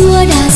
Chúa đã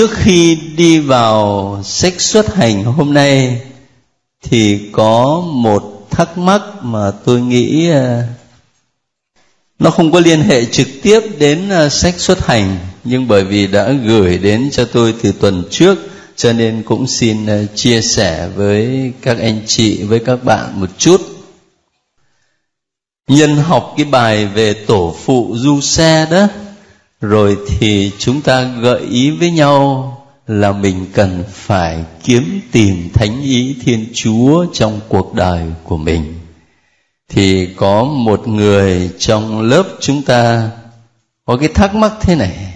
Trước khi đi vào sách xuất hành hôm nay thì có một thắc mắc mà tôi nghĩ ờ, nó không có liên hệ trực tiếp đến ờ, sách xuất hành, nhưng bởi vì đã gửi đến cho tôi từ tuần trước, cho nên cũng xin ờ, chia sẻ với các anh chị, với các bạn một chút. Nhân học cái bài về tổ phụ du xe đó rồi thì chúng ta gợi ý với nhau là mình cần phải kiếm tìm thánh ý thiên chúa trong cuộc đời của mình. Thì có một người trong lớp chúng ta có cái thắc mắc thế này,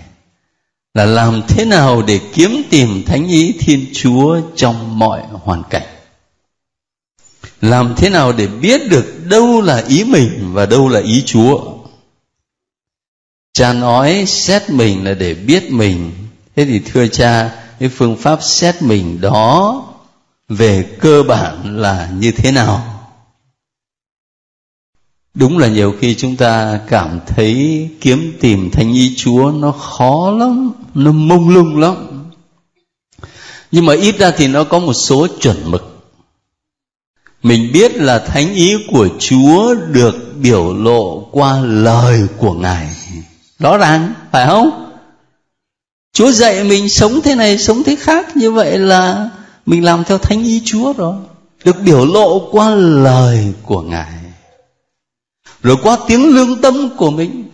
là làm thế nào để kiếm tìm thánh ý thiên chúa trong mọi hoàn cảnh? Làm thế nào để biết được đâu là ý mình và đâu là ý chúa? Cha nói xét mình là để biết mình. Thế thì thưa cha, cái phương pháp xét mình đó về cơ bản là như thế nào? Đúng là nhiều khi chúng ta cảm thấy kiếm tìm thánh ý chúa nó khó lắm, nó mông lung lắm. Nhưng mà ít ra thì nó có một số chuẩn mực. Mình biết là thánh ý của chúa được biểu lộ qua lời của ngài rõ ràng phải không? Chúa dạy mình sống thế này, sống thế khác, như vậy là mình làm theo thánh ý chúa rồi. Được biểu lộ qua lời của ngài. Rồi qua tiếng lương tâm của mình.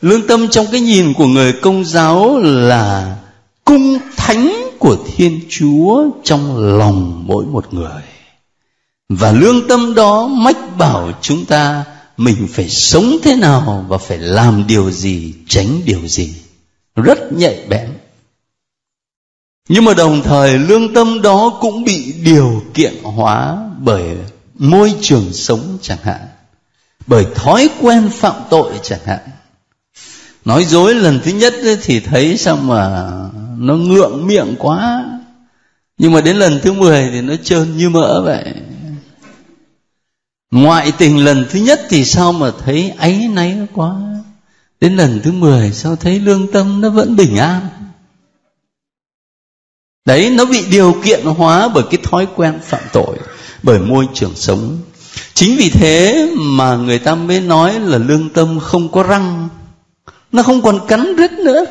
Lương tâm trong cái nhìn của người công giáo là cung thánh của thiên chúa trong lòng mỗi một người. Và lương tâm đó mách bảo chúng ta mình phải sống thế nào và phải làm điều gì, tránh điều gì. Rất nhạy bén. Nhưng mà đồng thời, lương tâm đó cũng bị điều kiện hóa bởi môi trường sống chẳng hạn, bởi thói quen phạm tội chẳng hạn. Nói dối lần thứ nhất thì thấy sao mà nó ngượng miệng quá. Nhưng mà đến lần thứ 10 thì nó trơn như mỡ vậy ngoại tình lần thứ nhất thì sao mà thấy áy náy quá? Đến lần thứ 10 sao thấy lương tâm nó vẫn bình an? Đấy, nó bị điều kiện hóa bởi cái thói quen phạm tội, bởi môi trường sống. Chính vì thế mà người ta mới nói là lương tâm không có răng, nó không còn cắn rứt nữa.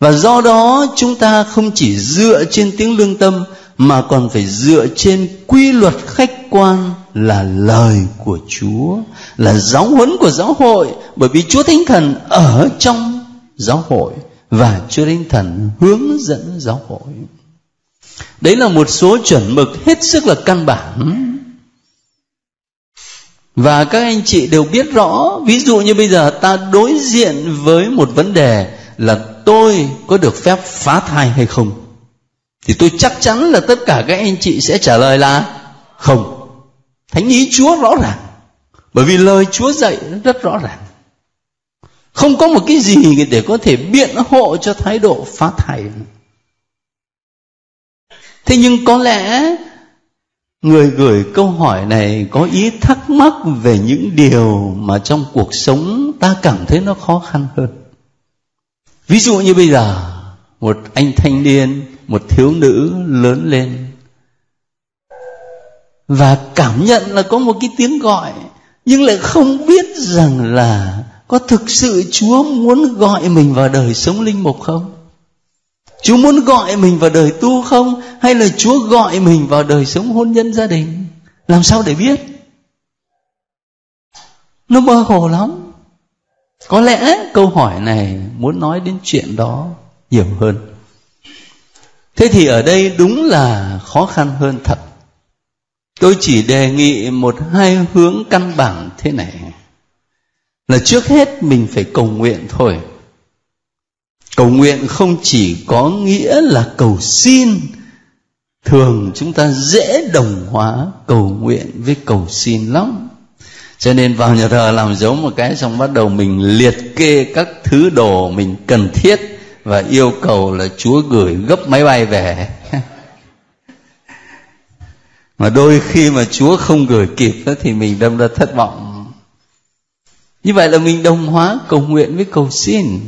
Và do đó chúng ta không chỉ dựa trên tiếng lương tâm mà còn phải dựa trên quy luật khách quan là lời của Chúa, là giáo huấn của giáo hội, bởi vì Chúa Thánh Thần ở trong giáo hội và Chúa Thánh Thần hướng dẫn giáo hội. Đấy là một số chuẩn mực hết sức là căn bản. Và các anh chị đều biết rõ, ví dụ như bây giờ ta đối diện với một vấn đề là tôi có được phép phá thai hay không? Thì tôi chắc chắn là tất cả các anh chị sẽ trả lời là không. Thánh ý Chúa rõ ràng. bởi vì lời chúa dạy rất rõ ràng không có một cái gì để có thể biện hộ cho thái độ phá thầy. thế nhưng có lẽ người gửi câu hỏi này có ý thắc mắc về những điều mà trong cuộc sống ta cảm thấy nó khó khăn hơn ví dụ như bây giờ, một anh thanh niên một thiếu nữ lớn lên. Và cảm nhận là có một cái tiếng gọi, nhưng lại không biết rằng là có thực sự chúa muốn gọi mình vào đời sống linh mục không? Chúa muốn gọi mình vào đời tu không? Hay là chúa gọi mình vào đời sống hôn nhân gia đình? Làm sao để biết? Nó mơ hồ lắm. Có lẽ câu hỏi này muốn nói đến chuyện đó nhiều hơn thế thì ở đây đúng là khó khăn hơn thật. Tôi chỉ đề nghị một hai hướng căn bản thế này. Là trước hết mình phải cầu nguyện thôi. Cầu nguyện không chỉ có nghĩa là cầu xin, thường chúng ta dễ đồng hóa cầu nguyện với cầu xin lắm. Cho nên vào nhà thờ làm giống một cái xong bắt đầu mình liệt kê các thứ đồ mình cần thiết và yêu cầu là chúa gửi gấp máy bay về. Mà đôi khi mà chúa không gửi kịp đó thì mình đâm ra thất vọng. Như vậy là mình đồng hóa cầu nguyện với cầu xin.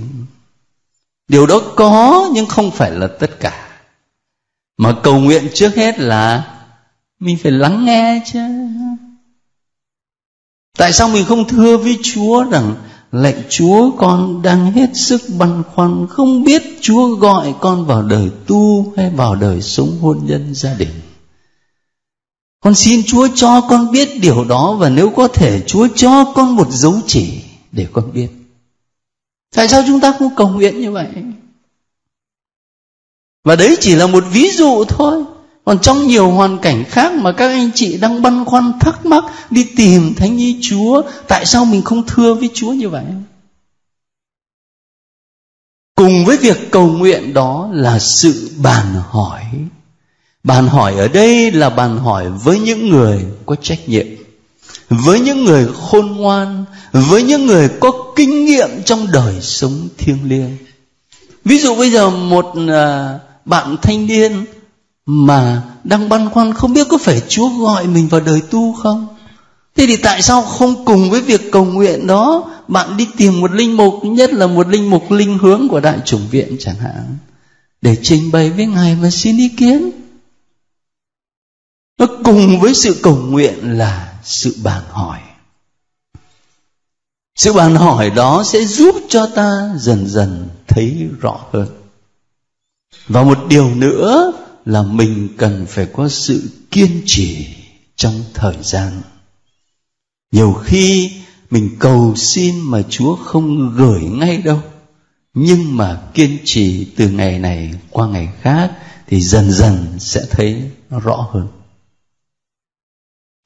Điều đó có nhưng không phải là tất cả. Mà cầu nguyện trước hết là mình phải lắng nghe chứ. Tại sao mình không thưa với chúa rằng lệnh chúa, con đang hết sức băn khoăn không biết chúa gọi con vào đời tu hay vào đời sống hôn nhân gia đình. Con xin chúa cho con biết điều đó và nếu có thể, chúa cho con một dấu chỉ để con biết. Tại sao chúng ta không cầu nguyện như vậy? Và đấy chỉ là một ví dụ thôi còn trong nhiều hoàn cảnh khác mà các anh chị đang băn khoăn, thắc mắc, đi tìm thánh nhi chúa, tại sao mình không thưa với chúa như vậy? Cùng với việc cầu nguyện đó là sự bàn hỏi. Bàn hỏi ở đây là bàn hỏi với những người có trách nhiệm, với những người khôn ngoan, với những người có kinh nghiệm trong đời sống thiêng liêng. Ví dụ bây giờ một à, bạn thanh niên mà đang băn khoăn không biết có phải chúa gọi mình vào đời tu không? Thế thì tại sao không cùng với việc cầu nguyện đó? Bạn đi tìm một linh mục, nhất là một linh mục linh hướng của đại chủng viện chẳng hạn, để trình bày với ngài và xin ý kiến. Nó cùng với sự cầu nguyện là sự bàn hỏi. Sự bàn hỏi đó sẽ giúp cho ta dần dần thấy rõ hơn. Và một điều nữa là mình cần phải có sự kiên trì trong thời gian. Nhiều khi mình cầu xin mà chúa không gửi ngay đâu, nhưng mà kiên trì từ ngày này qua ngày khác thì dần dần sẽ thấy nó rõ hơn.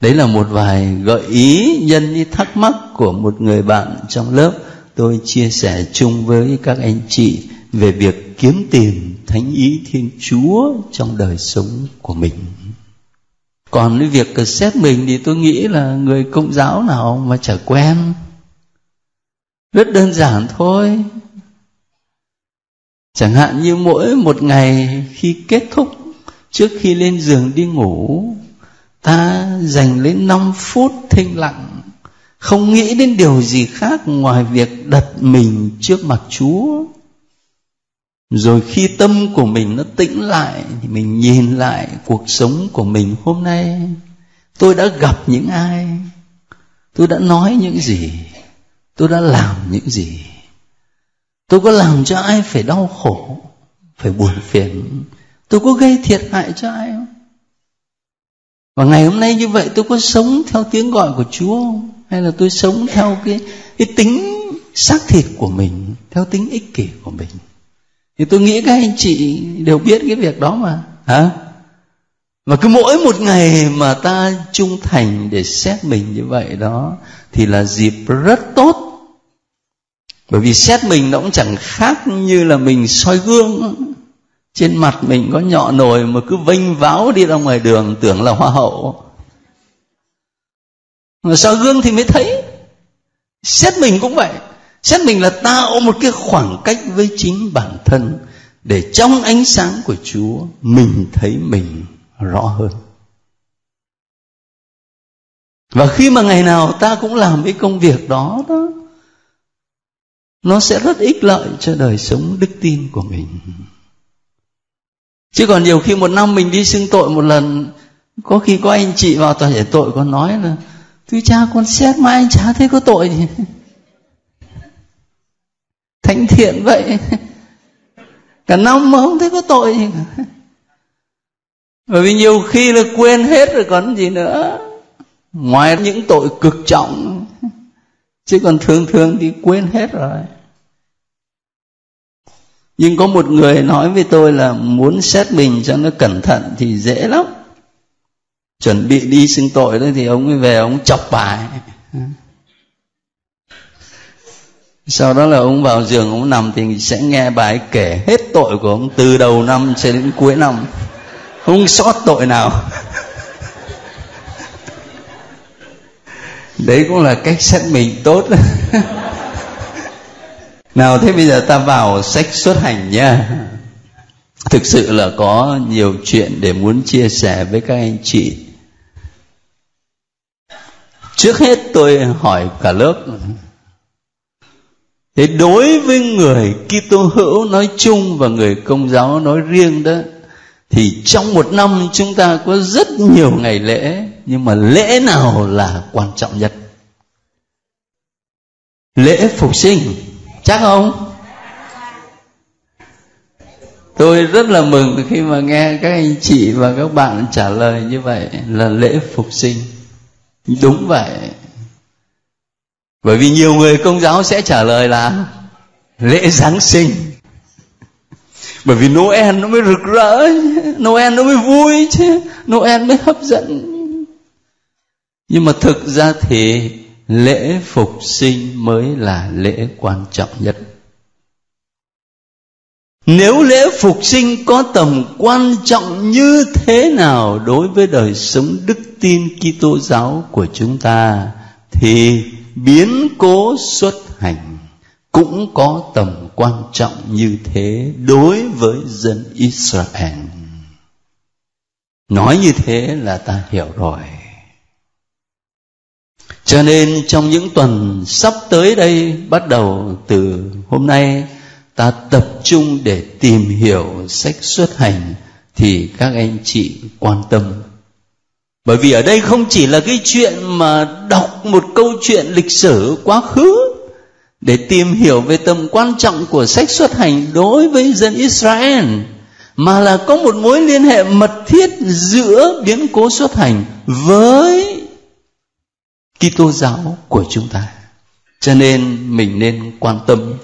Đấy là một vài gợi ý nhân như thắc mắc của một người bạn trong lớp tôi chia sẻ chung với các anh chị về việc kiếm tìm thánh ý thiên chúa trong đời sống của mình. Còn cái việc xét mình thì tôi nghĩ là người công giáo nào mà chả quen. Rất đơn giản thôi. Chẳng hạn như mỗi một ngày khi kết thúc, trước khi lên giường đi ngủ, ta dành lấy 5 phút thinh lặng, không nghĩ đến điều gì khác ngoài việc đặt mình trước mặt chúa rồi khi tâm của mình nó tĩnh lại, thì mình nhìn lại cuộc sống của mình hôm nay. Tôi đã gặp những ai? Tôi đã nói những gì? Tôi đã làm những gì? Tôi có làm cho ai phải đau khổ, phải buồn phiền? Tôi có gây thiệt hại cho ai không? Và ngày hôm nay như vậy tôi có sống theo tiếng gọi của chúa không? Hay là tôi sống theo cái cái tính xác thịt của mình, theo tính ích kỷ của mình? Thì tôi nghĩ các anh chị đều biết cái việc đó mà. Hả? Và cứ mỗi một ngày mà ta trung thành để xét mình như vậy đó, thì là dịp rất tốt. Bởi vì xét mình nó cũng chẳng khác như là mình soi gương. Trên mặt mình có nhọ nồi mà cứ vênh váo đi ra ngoài đường, tưởng là hoa hậu. Mà soi gương thì mới thấy. Xét mình cũng vậy xét mình là tạo một cái khoảng cách với chính bản thân để trong ánh sáng của chúa mình thấy mình rõ hơn. Và khi mà ngày nào ta cũng làm cái công việc đó đó, nó sẽ rất ích lợi cho đời sống đức tin của mình. Chứ còn nhiều khi một năm mình đi xưng tội một lần, có khi có anh chị vào tòa giải tội có nói là, Thưa cha, con xét mà anh chả thấy có tội gì. Thánh thiện vậy. Cả năm mà không thấy có tội gì cả. Bởi vì nhiều khi là quên hết rồi còn gì nữa. Ngoài những tội cực trọng, Chứ còn thường thường thì quên hết rồi. Nhưng có một người nói với tôi là muốn xét mình cho nó cẩn thận thì dễ lắm. Chuẩn bị đi xưng tội đấy thì ông ấy về, ông chọc bài sau đó là ông vào giường, ông nằm thì sẽ nghe bài kể hết tội của ông từ đầu năm cho đến cuối năm. Không sót tội nào. Đấy cũng là cách xét mình tốt. Nào, thế bây giờ ta vào sách xuất hành nha thực sự là có nhiều chuyện để muốn chia sẻ với các anh chị. Trước hết tôi hỏi cả lớp thế đối với người Kitô hữu nói chung và người công giáo nói riêng đó, thì trong một năm chúng ta có rất nhiều ngày lễ, nhưng mà lễ nào là quan trọng nhất? Lễ phục sinh, chắc không? Tôi rất là mừng khi mà nghe các anh chị và các bạn trả lời như vậy, là lễ phục sinh. Đúng vậy bởi vì nhiều người công giáo sẽ trả lời là lễ giáng sinh. Bởi vì noel nó mới rực rỡ, noel nó mới vui chứ, noel mới hấp dẫn. Nhưng mà thực ra thì lễ phục sinh mới là lễ quan trọng nhất. Nếu lễ phục sinh có tầm quan trọng như thế nào đối với đời sống đức tin Kitô giáo của chúng ta, thì biến cố xuất hành cũng có tầm quan trọng như thế đối với dân Israel. Nói như thế là ta hiểu rồi. Cho nên trong những tuần sắp tới đây, bắt đầu từ hôm nay, ta tập trung để tìm hiểu sách xuất hành thì các anh chị quan tâm bởi vì ở đây không chỉ là cái chuyện mà đọc một câu chuyện lịch sử quá khứ để tìm hiểu về tầm quan trọng của sách xuất hành đối với dân Israel, mà là có một mối liên hệ mật thiết giữa biến cố xuất hành với Kitô giáo của chúng ta. Cho nên mình nên quan tâm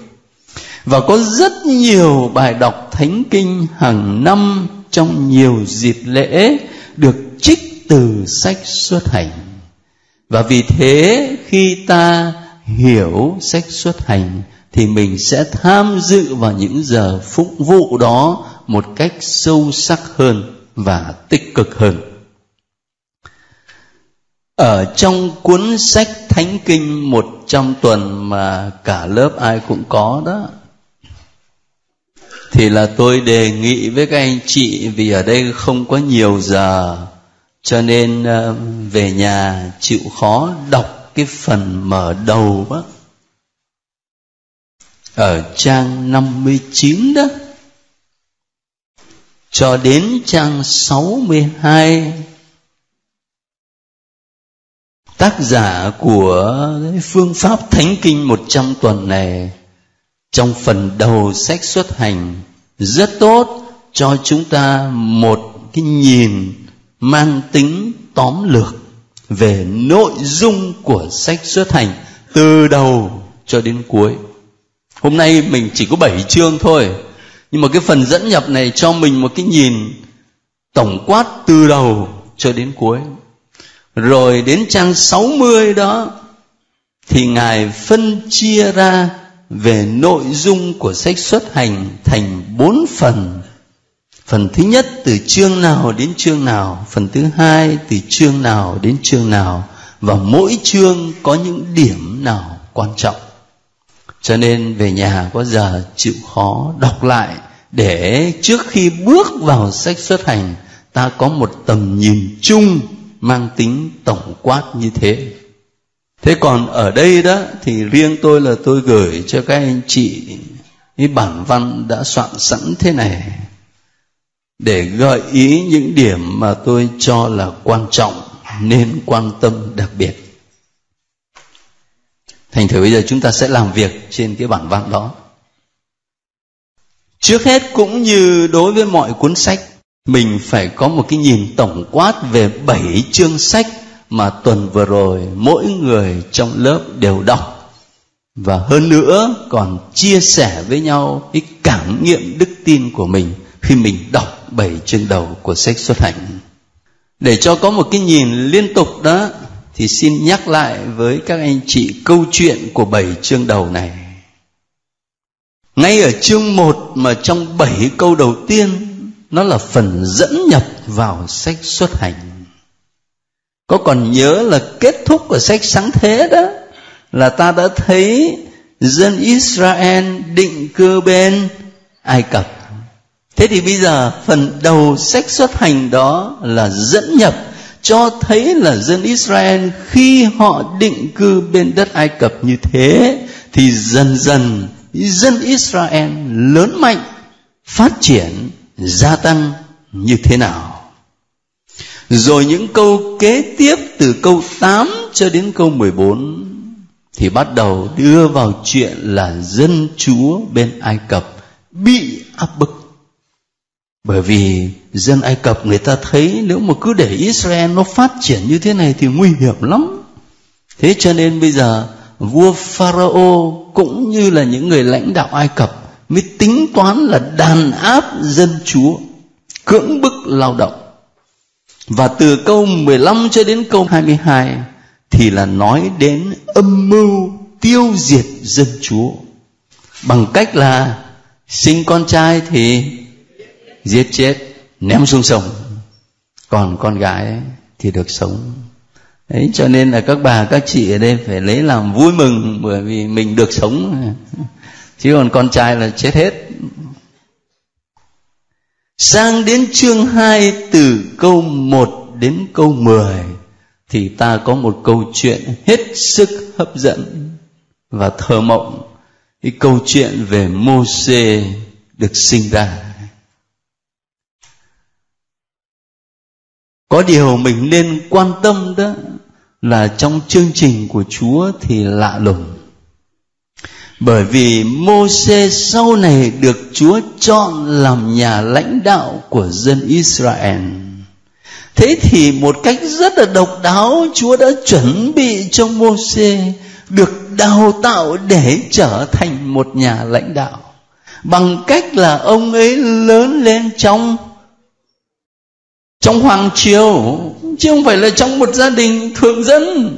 và có rất nhiều bài đọc thánh kinh hàng năm trong nhiều dịp lễ được từ sách xuất hành. Và vì thế, khi ta hiểu sách xuất hành, thì mình sẽ tham dự vào những giờ phục vụ đó một cách sâu sắc hơn và tích cực hơn. Ở trong cuốn sách thánh kinh, một trăm tuần mà cả lớp ai cũng có đó, thì là tôi đề nghị với các anh chị vì ở đây không có nhiều giờ cho nên ờ, về nhà chịu khó đọc cái phần mở đầu đó. Ở trang 59 đó. Cho đến trang 62 tác giả của phương pháp thánh kinh 100 tuần này, trong phần đầu sách xuất hành, rất tốt cho chúng ta một cái nhìn mang tính tóm lược về nội dung của sách xuất hành từ đầu cho đến cuối. Hôm nay mình chỉ có 7 chương thôi, nhưng mà cái phần dẫn nhập này cho mình một cái nhìn tổng quát từ đầu cho đến cuối. Rồi đến trang 60 đó, thì ngài phân chia ra về nội dung của sách xuất hành thành bốn phần phần thứ nhất từ chương nào đến chương nào. Phần thứ hai từ chương nào đến chương nào. Và mỗi chương có những điểm nào quan trọng. Cho nên về nhà có giờ chịu khó đọc lại để trước khi bước vào sách xuất hành, ta có một tầm nhìn chung mang tính tổng quát như thế. Thế còn ở đây đó, thì riêng tôi là tôi gửi cho các anh chị, cái bản văn đã soạn sẵn thế này để gợi ý những điểm mà tôi cho là quan trọng nên quan tâm đặc biệt. Thành thử bây giờ chúng ta sẽ làm việc trên cái bản văn đó. Trước hết cũng như đối với mọi cuốn sách, mình phải có một cái nhìn tổng quát về bảy chương sách mà tuần vừa rồi mỗi người trong lớp đều đọc. Và hơn nữa còn chia sẻ với nhau cái cảm nghiệm đức tin của mình khi mình đọc bảy chương đầu của sách xuất hành để cho có một cái nhìn liên tục đó, thì xin nhắc lại với các anh chị câu chuyện của bảy chương đầu này. Ngay ở chương 1 mà trong bảy câu đầu tiên, nó là phần dẫn nhập vào sách xuất hành có còn nhớ là kết thúc của sách sáng thế đó, là ta đã thấy dân Israel định cư bên Ai Cập. Thế thì bây giờ phần đầu sách xuất hành đó là dẫn nhập cho thấy là dân Israel khi họ định cư bên đất Ai Cập như thế thì dần dần dân Israel lớn mạnh, phát triển, gia tăng như thế nào. Rồi những câu kế tiếp từ câu 8 cho đến câu 14 thì bắt đầu đưa vào chuyện là dân chúa bên Ai Cập bị áp bức. Bởi vì dân Ai Cập người ta thấy nếu mà cứ để Israel nó phát triển như thế này thì nguy hiểm lắm. Thế cho nên bây giờ vua Pharaoh cũng như là những người lãnh đạo Ai Cập mới tính toán là đàn áp dân chúa, cưỡng bức lao động. Và từ câu 15 cho đến câu 22 thì là nói đến âm mưu tiêu diệt dân chúa bằng cách là sinh con trai thì giết chết, ném xuống sông. Còn con gái thì được sống. Đấy, cho nên là các bà, các chị ở đây phải lấy làm vui mừng bởi vì mình được sống. Chứ còn con trai là chết hết. Sang đến chương 2 từ câu 1 đến câu 10 thì ta có một câu chuyện hết sức hấp dẫn và thơ mộng. Cái câu chuyện về mô xê được sinh ra. Có điều mình nên quan tâm đó là trong chương trình của chúa thì lạ lùng. Bởi vì mô xê sau này được chúa chọn làm nhà lãnh đạo của dân israel. Thế thì một cách rất là độc đáo, chúa đã chuẩn bị cho mô xê được đào tạo để trở thành một nhà lãnh đạo. Bằng cách là ông ấy lớn lên trong trong hoàng triều chứ không phải là trong một gia đình thường dân.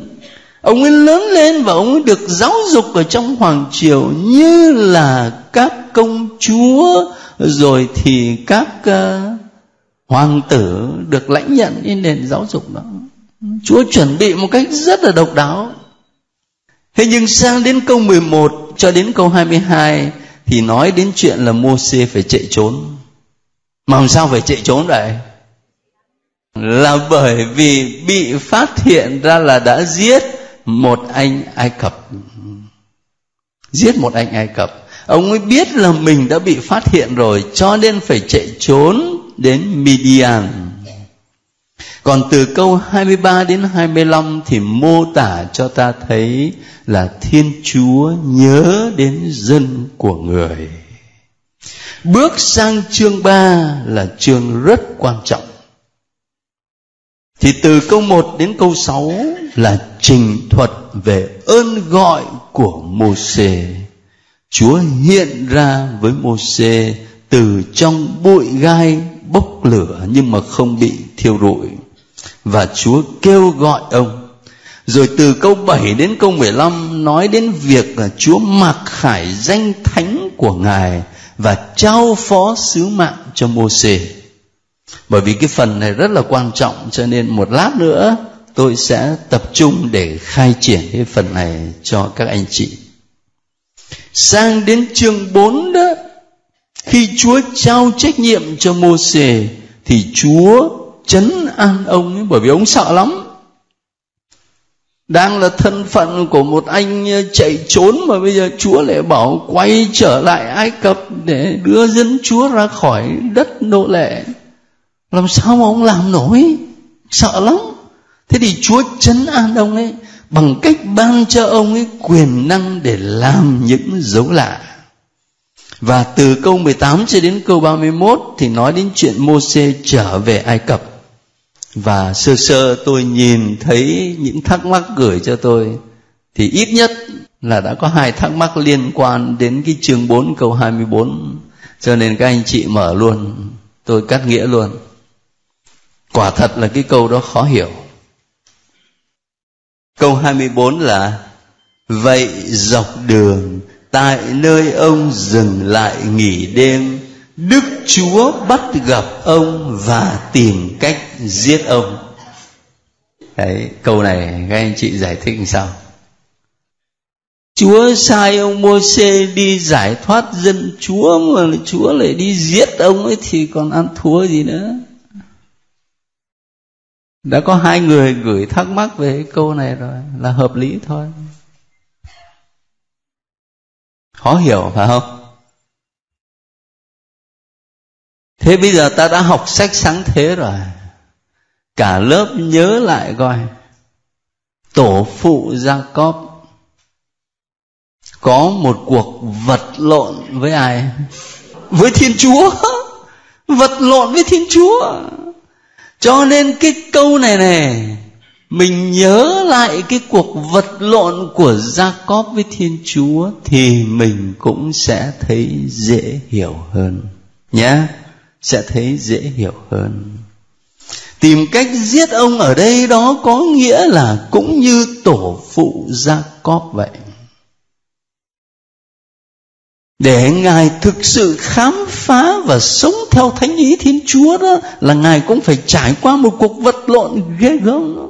Ông ấy lớn lên và ông ấy được giáo dục ở trong hoàng triều như là các công chúa rồi thì các uh, hoàng tử được lãnh nhận cái nền giáo dục đó. Chúa chuẩn bị một cách rất là độc đáo. Thế nhưng sang đến câu 11 cho đến câu 22 thì nói đến chuyện là Môsê phải chạy trốn. Mà làm sao phải chạy trốn vậy? Là bởi vì bị phát hiện ra là đã giết một anh ai cập giết một anh ai cập ông ấy biết là mình đã bị phát hiện rồi, cho nên phải chạy trốn đến Midian còn từ câu 23 đến 25 thì mô tả cho ta thấy là Thiên Chúa nhớ đến dân của người. Bước sang chương 3 là chương rất quan trọng. Thì từ câu 1 đến câu 6 là trình thuật về ơn gọi của Mô-xê. Chúa hiện ra với Mô-xê từ trong bụi gai bốc lửa nhưng mà không bị thiêu rụi. Và Chúa kêu gọi ông. Rồi từ câu 7 đến câu 15 nói đến việc là Chúa mặc khải danh thánh của Ngài và trao phó sứ mạng cho Môsê bởi vì cái phần này rất là quan trọng cho nên một lát nữa tôi sẽ tập trung để khai triển cái phần này cho các anh chị. Sang đến chương 4 đó khi Chúa trao trách nhiệm cho Mô-xê thì Chúa chấn an ông ấy, bởi vì ông sợ lắm. Đang là thân phận của một anh chạy trốn mà bây giờ Chúa lại bảo quay trở lại Ai Cập để đưa dân Chúa ra khỏi đất nô lệ làm sao mà ông làm nổi? Sợ lắm. Thế thì Chúa chấn an ông ấy bằng cách ban cho ông ấy quyền năng để làm những dấu lạ. Và từ câu 18 cho đến câu 31 thì nói đến chuyện Mô-xê trở về Ai Cập. Và sơ sơ tôi nhìn thấy những thắc mắc gửi cho tôi, thì ít nhất là đã có hai thắc mắc liên quan đến cái chương 4 câu 24 cho nên các anh chị mở luôn, tôi cắt nghĩa luôn quả thật là cái câu đó khó hiểu. Câu 24 là, vậy dọc đường, tại nơi ông dừng lại nghỉ đêm, đức chúa bắt gặp ông và tìm cách giết ông. Đấy, câu này các anh chị giải thích sao? Chúa sai ông Môi-se đi giải thoát dân Chúa mà Chúa lại đi giết ông ấy thì còn ăn thua gì nữa. Đã có hai người gửi thắc mắc về câu này rồi, là hợp lý thôi. Khó hiểu, phải không? Thế bây giờ ta đã học sách sáng thế rồi. Cả lớp nhớ lại coi. Tổ phụ gia cóp có một cuộc vật lộn với ai? Với thiên chúa. Vật lộn với thiên chúa cho nên cái câu này này mình nhớ lại cái cuộc vật lộn của gia cóp với thiên chúa thì mình cũng sẽ thấy dễ hiểu hơn. Nhé sẽ thấy dễ hiểu hơn. Tìm cách giết ông ở đây đó có nghĩa là cũng như tổ phụ gia cóp vậy để ngài thực sự khám phá và sống theo thánh ý thiên chúa đó là ngài cũng phải trải qua một cuộc vật lộn ghê gớm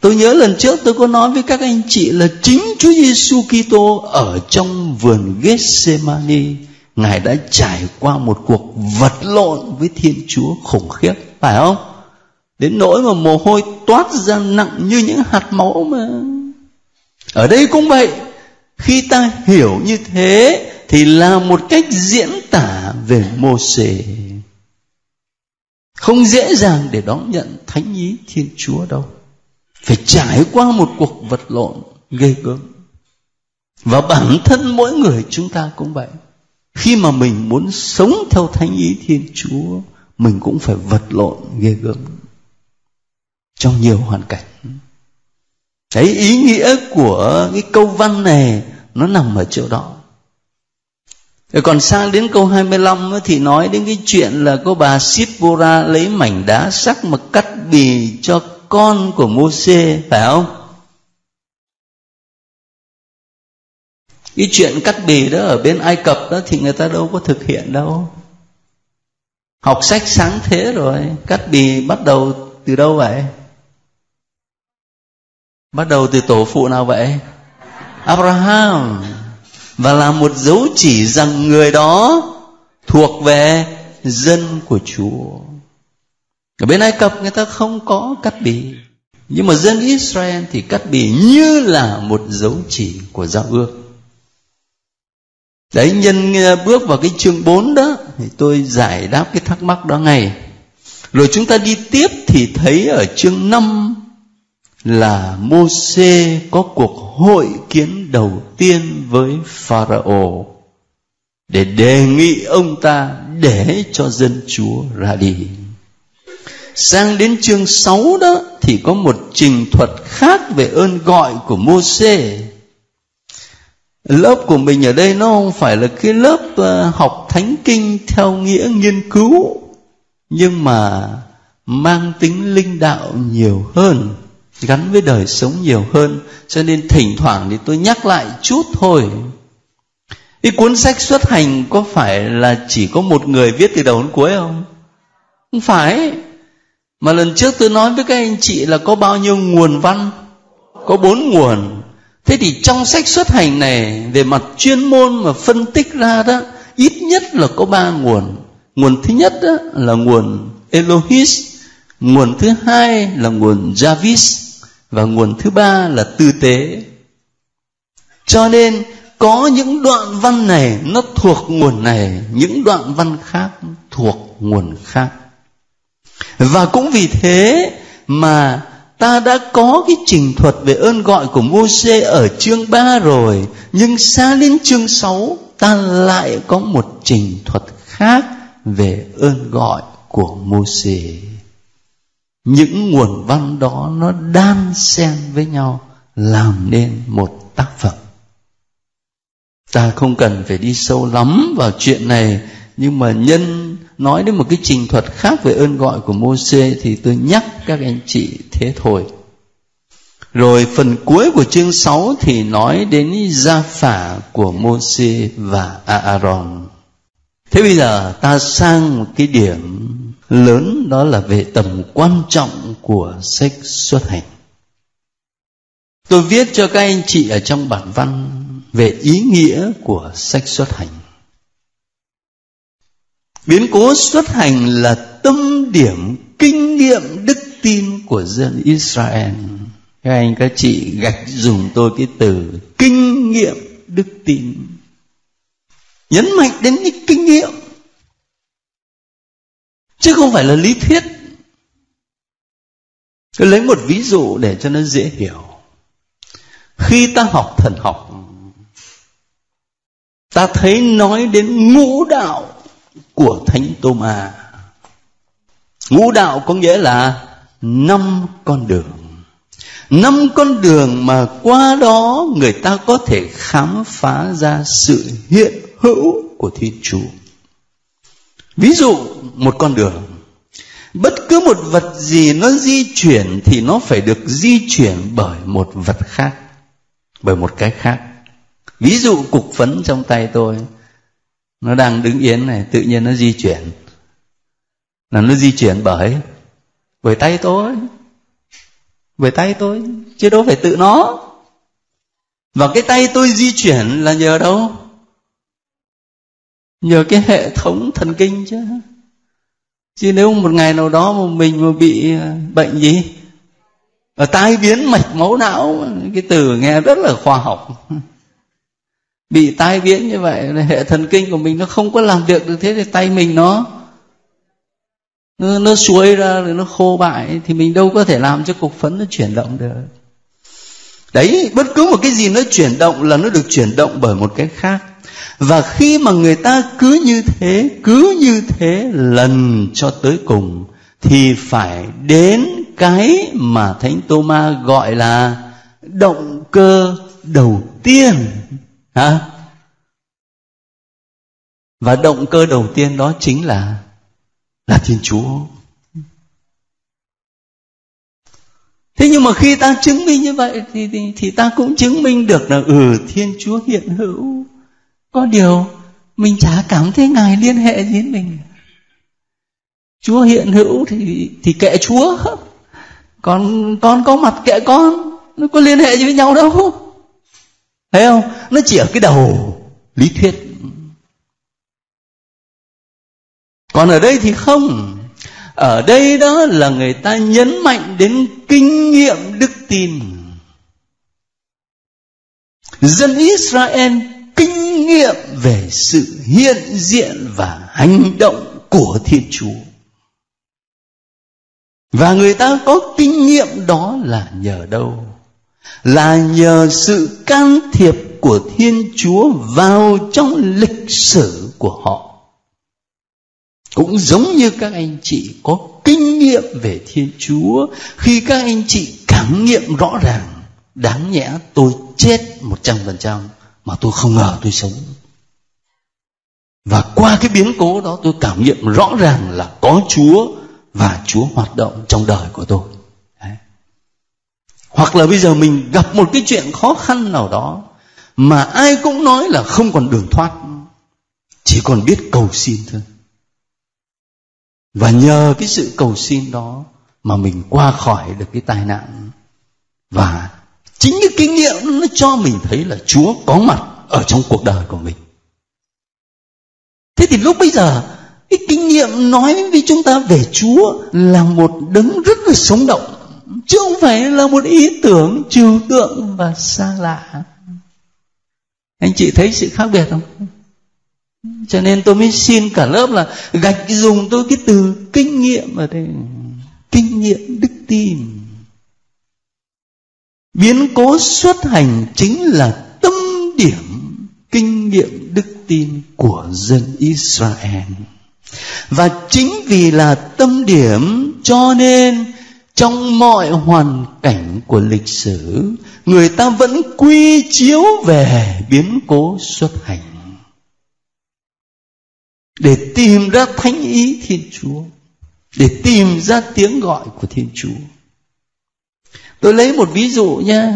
Tôi nhớ lần trước tôi có nói với các anh chị là chính Chúa Giêsu Kitô ở trong vườn Gethsemane, Ngài đã trải qua một cuộc vật lộn với Thiên Chúa khủng khiếp, phải không? Đến nỗi mà mồ hôi toát ra nặng như những hạt máu mà. Ở đây cũng vậy, khi ta hiểu như thế, thì là một cách diễn tả về mô xê không dễ dàng để đón nhận thánh ý thiên chúa đâu. Phải trải qua một cuộc vật lộn, ghê gớm. Và bản thân mỗi người chúng ta cũng vậy. Khi mà mình muốn sống theo thánh ý thiên chúa, mình cũng phải vật lộn, ghê gớm. Trong nhiều hoàn cảnh thấy ý nghĩa của cái câu văn này nó nằm ở chỗ đó rồi còn sang đến câu 25 thì nói đến cái chuyện là cô bà Sipora lấy mảnh đá sắc mà cắt bì cho con của Môse phải không? Cái chuyện cắt bì đó ở bên Ai Cập đó thì người ta đâu có thực hiện đâu. Học sách sáng thế rồi, cắt bì bắt đầu từ đâu vậy? Bắt đầu từ tổ phụ nào vậy? Abraham và là một dấu chỉ rằng người đó thuộc về dân của Chúa. Ở bên Ai Cập người ta không có cắt bì. Nhưng mà dân Israel thì cắt bì như là một dấu chỉ của giao ước. Đấy, nhân bước vào cái chương 4 đó, thì tôi giải đáp cái thắc mắc đó ngay. Rồi chúng ta đi tiếp thì thấy ở chương 5 là Môse có cuộc hội kiến đầu tiên với Pharaoh để đề nghị ông ta để cho dân Chúa ra đi. Sang đến chương 6 đó thì có một trình thuật khác về ơn gọi của Môse. Lớp của mình ở đây nó không phải là cái lớp ờ, học thánh kinh theo nghĩa nghiên cứu, nhưng mà mang tính linh đạo nhiều hơn gắn với đời sống nhiều hơn, cho nên thỉnh thoảng thì tôi nhắc lại chút thôi. Cái cuốn sách xuất hành có phải là chỉ có một người viết từ đầu đến cuối không? Không phải. Mà lần trước tôi nói với các anh chị là có bao nhiêu nguồn văn, có bốn nguồn. Thế thì trong sách xuất hành này, về mặt chuyên môn mà phân tích ra đó, ít nhất là có ba nguồn. Nguồn thứ nhất đó là nguồn Elohis, nguồn thứ hai là nguồn Javis và nguồn thứ ba là tư tế. Cho nên, có những đoạn văn này nó thuộc nguồn này, những đoạn văn khác thuộc nguồn khác. Và cũng vì thế mà ta đã có cái trình thuật về ơn gọi của Môse ở chương 3 rồi, nhưng xa đến chương 6 ta lại có một trình thuật khác về ơn gọi của Môse những nguồn văn đó nó đan xen với nhau, làm nên một tác phẩm ta không cần phải đi sâu lắm vào chuyện này, nhưng mà nhân nói đến một cái trình thuật khác về ơn gọi của Môse thì tôi nhắc các anh chị thế thôi. Rồi phần cuối của chương 6 thì nói đến gia phả của Môse và Aaron. Thế bây giờ ta sang một cái điểm lớn đó là về tầm quan trọng của sách xuất hành. Tôi viết cho các anh chị ở trong bản văn về ý nghĩa của sách xuất hành. Biến cố xuất hành là tâm điểm kinh nghiệm đức tin của dân Israel. Các anh, các chị gạch dùng tôi cái từ kinh nghiệm đức tin. Nhấn mạnh đến cái kinh nghiệm. Chứ không phải là lý thuyết. Tôi lấy một ví dụ để cho nó dễ hiểu. Khi ta học thần học, ta thấy nói đến ngũ đạo của thánh tô ma ngũ đạo có nghĩa là năm con đường năm con đường mà qua đó người ta có thể khám phá ra sự hiện hữu của thiên chúa ví dụ, một con đường. Bất cứ một vật gì nó di chuyển thì nó phải được di chuyển bởi một vật khác, bởi một cái khác. Ví dụ, cục phấn trong tay tôi, nó đang đứng yên này, tự nhiên nó di chuyển. Là nó di chuyển bởi bởi tay tôi, bởi tay tôi, chứ đâu phải tự nó. Và cái tay tôi di chuyển là nhờ đâu? Nhờ cái hệ thống thần kinh chứ. Chứ nếu một ngày nào đó mà mình mà bị à, bệnh gì ở tai biến mạch máu não cái từ nghe rất là khoa học. Bị tai biến như vậy hệ thần kinh của mình nó không có làm việc được thế thì tay mình nó nó, nó xuôi ra rồi nó khô bại thì mình đâu có thể làm cho cục phấn nó chuyển động được. Đấy bất cứ một cái gì nó chuyển động là nó được chuyển động bởi một cái khác và khi mà người ta cứ như thế cứ như thế lần cho tới cùng thì phải đến cái mà thánh tô ma gọi là động cơ đầu tiên. Hả? Và động cơ đầu tiên đó chính là là thiên chúa. Thế nhưng mà khi ta chứng minh như vậy thì, thì thì ta cũng chứng minh được là ừ thiên chúa hiện hữu có điều, mình chả cảm thấy ngài liên hệ gì đến mình. Chúa hiện hữu thì thì kệ chúa. Còn, con có mặt kệ con, nó có liên hệ gì với nhau đâu. Thấy không? Nó chỉ ở cái đầu lý thuyết. Còn ở đây thì không. Ở đây đó là người ta nhấn mạnh đến kinh nghiệm, đức tin. Dân israel kinh nghiệm về sự hiện diện và hành động của thiên chúa. Và người ta có kinh nghiệm đó là nhờ đâu? Là nhờ sự can thiệp của thiên chúa vào trong lịch sử của họ. Cũng giống như các anh chị có kinh nghiệm về thiên chúa, khi các anh chị cảm nghiệm rõ ràng, đáng nhẽ tôi chết một trăm phần trăm mà tôi không ngờ tôi sống. Và qua cái biến cố đó tôi cảm nghiệm rõ ràng là có chúa và chúa hoạt động trong đời của tôi. Đấy. hoặc là bây giờ mình gặp một cái chuyện khó khăn nào đó mà ai cũng nói là không còn đường thoát, chỉ còn biết cầu xin thôi. Và nhờ cái sự cầu xin đó mà mình qua khỏi được cái tai nạn và chính cái kinh nghiệm nó cho mình thấy là chúa có mặt ở trong cuộc đời của mình. Thế thì lúc bây giờ, cái kinh nghiệm nói với chúng ta về chúa là một đấng rất là sống động, chứ không phải là một ý tưởng trừu tượng và xa lạ. Anh chị thấy sự khác biệt không? Cho nên tôi mới xin cả lớp là gạch dùng tôi cái từ kinh nghiệm ở đây. Kinh nghiệm đức tin biến cố xuất hành chính là tâm điểm kinh nghiệm đức tin của dân israel. Và chính vì là tâm điểm, cho nên trong mọi hoàn cảnh của lịch sử, người ta vẫn quy chiếu về biến cố xuất hành. Để tìm ra thánh ý thiên chúa, để tìm ra tiếng gọi của thiên chúa tôi lấy một ví dụ nhé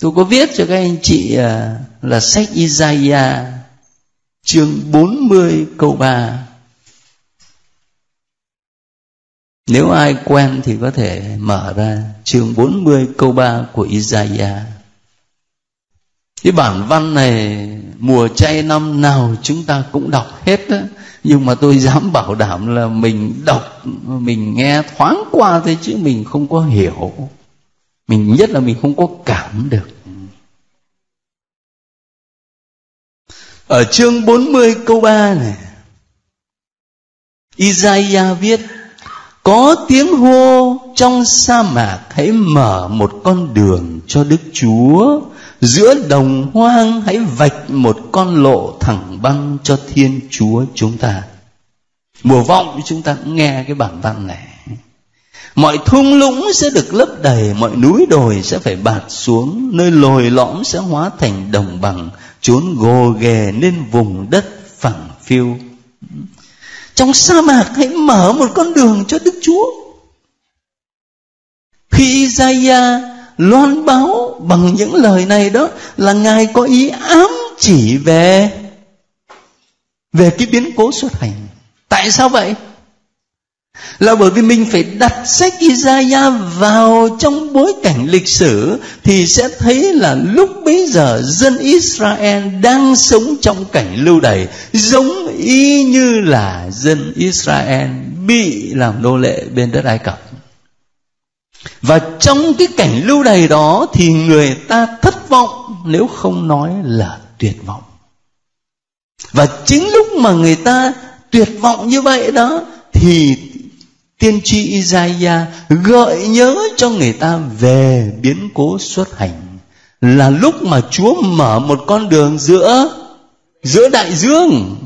tôi có viết cho các anh chị à, là sách Isaiah chương 40 câu 3 Nếu ai quen thì có thể mở ra chương 40 câu 3 của Isaiah. Cái bản văn này mùa chay năm nào chúng ta cũng đọc hết đó. Nhưng mà tôi dám bảo đảm là mình đọc, mình nghe thoáng qua thôi chứ mình không có hiểu. Mình nhất là mình không có cảm được. Ở chương 40 câu 3 này, Isaiah viết, có tiếng hô trong sa mạc hãy mở một con đường cho đức chúa. Giữa đồng hoang hãy vạch một con lộ thẳng băng cho thiên chúa chúng ta. Mùa vọng chúng ta cũng nghe cái bản văn này mọi thung lũng sẽ được lấp đầy, mọi núi đồi sẽ phải bạt xuống, nơi lồi lõm sẽ hóa thành đồng bằng, chốn gồ ghề nên vùng đất phẳng phiêu trong sa mạc hãy mở một con đường cho Đức Chúa. Khi Isaiah loan báo bằng những lời này đó là Ngài có ý ám chỉ về về cái biến cố xuất hành. Tại sao vậy? Là bởi vì mình phải đặt sách Isaiah vào trong bối cảnh lịch sử thì sẽ thấy là lúc bấy giờ dân Israel đang sống trong cảnh lưu đày, giống y như là dân Israel bị làm nô lệ bên đất Ai Cập. Và trong cái cảnh lưu đày đó thì người ta thất vọng nếu không nói là tuyệt vọng. Và chính lúc mà người ta tuyệt vọng như vậy đó, thì tiên tri Isaiah gợi nhớ cho người ta về biến cố xuất hành. Là lúc mà Chúa mở một con đường giữa giữa đại dương,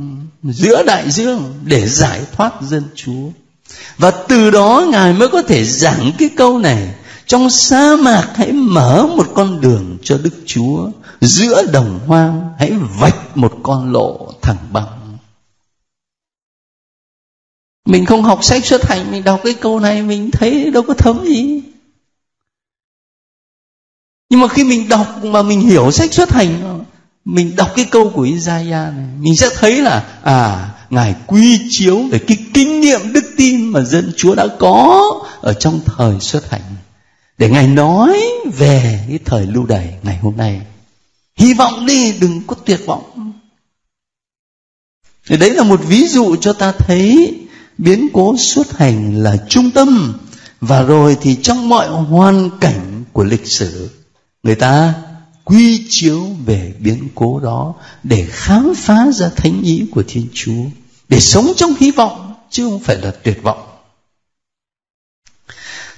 giữa đại dương để giải thoát dân Chúa. Và từ đó ngài mới có thể giảng cái câu này. Trong sa mạc hãy mở một con đường cho Đức Chúa, giữa đồng hoang hãy vạch một con lộ thẳng băng mình không học sách xuất hành, mình đọc cái câu này, mình thấy đâu có thấm gì. Nhưng mà khi mình đọc mà mình hiểu sách xuất hành, mình đọc cái câu của Isaiah này, mình sẽ thấy là à ngài quy chiếu về cái kinh nghiệm, đức tin mà dân Chúa đã có ở trong thời xuất hành. Để ngài nói về cái thời lưu đày ngày hôm nay. Hy vọng đi, đừng có tuyệt vọng. Thì đấy là một ví dụ cho ta thấy biến cố xuất hành là trung tâm, và rồi thì trong mọi hoàn cảnh của lịch sử, người ta quy chiếu về biến cố đó để khám phá ra thánh ý của thiên chúa, để sống trong hy vọng chứ không phải là tuyệt vọng.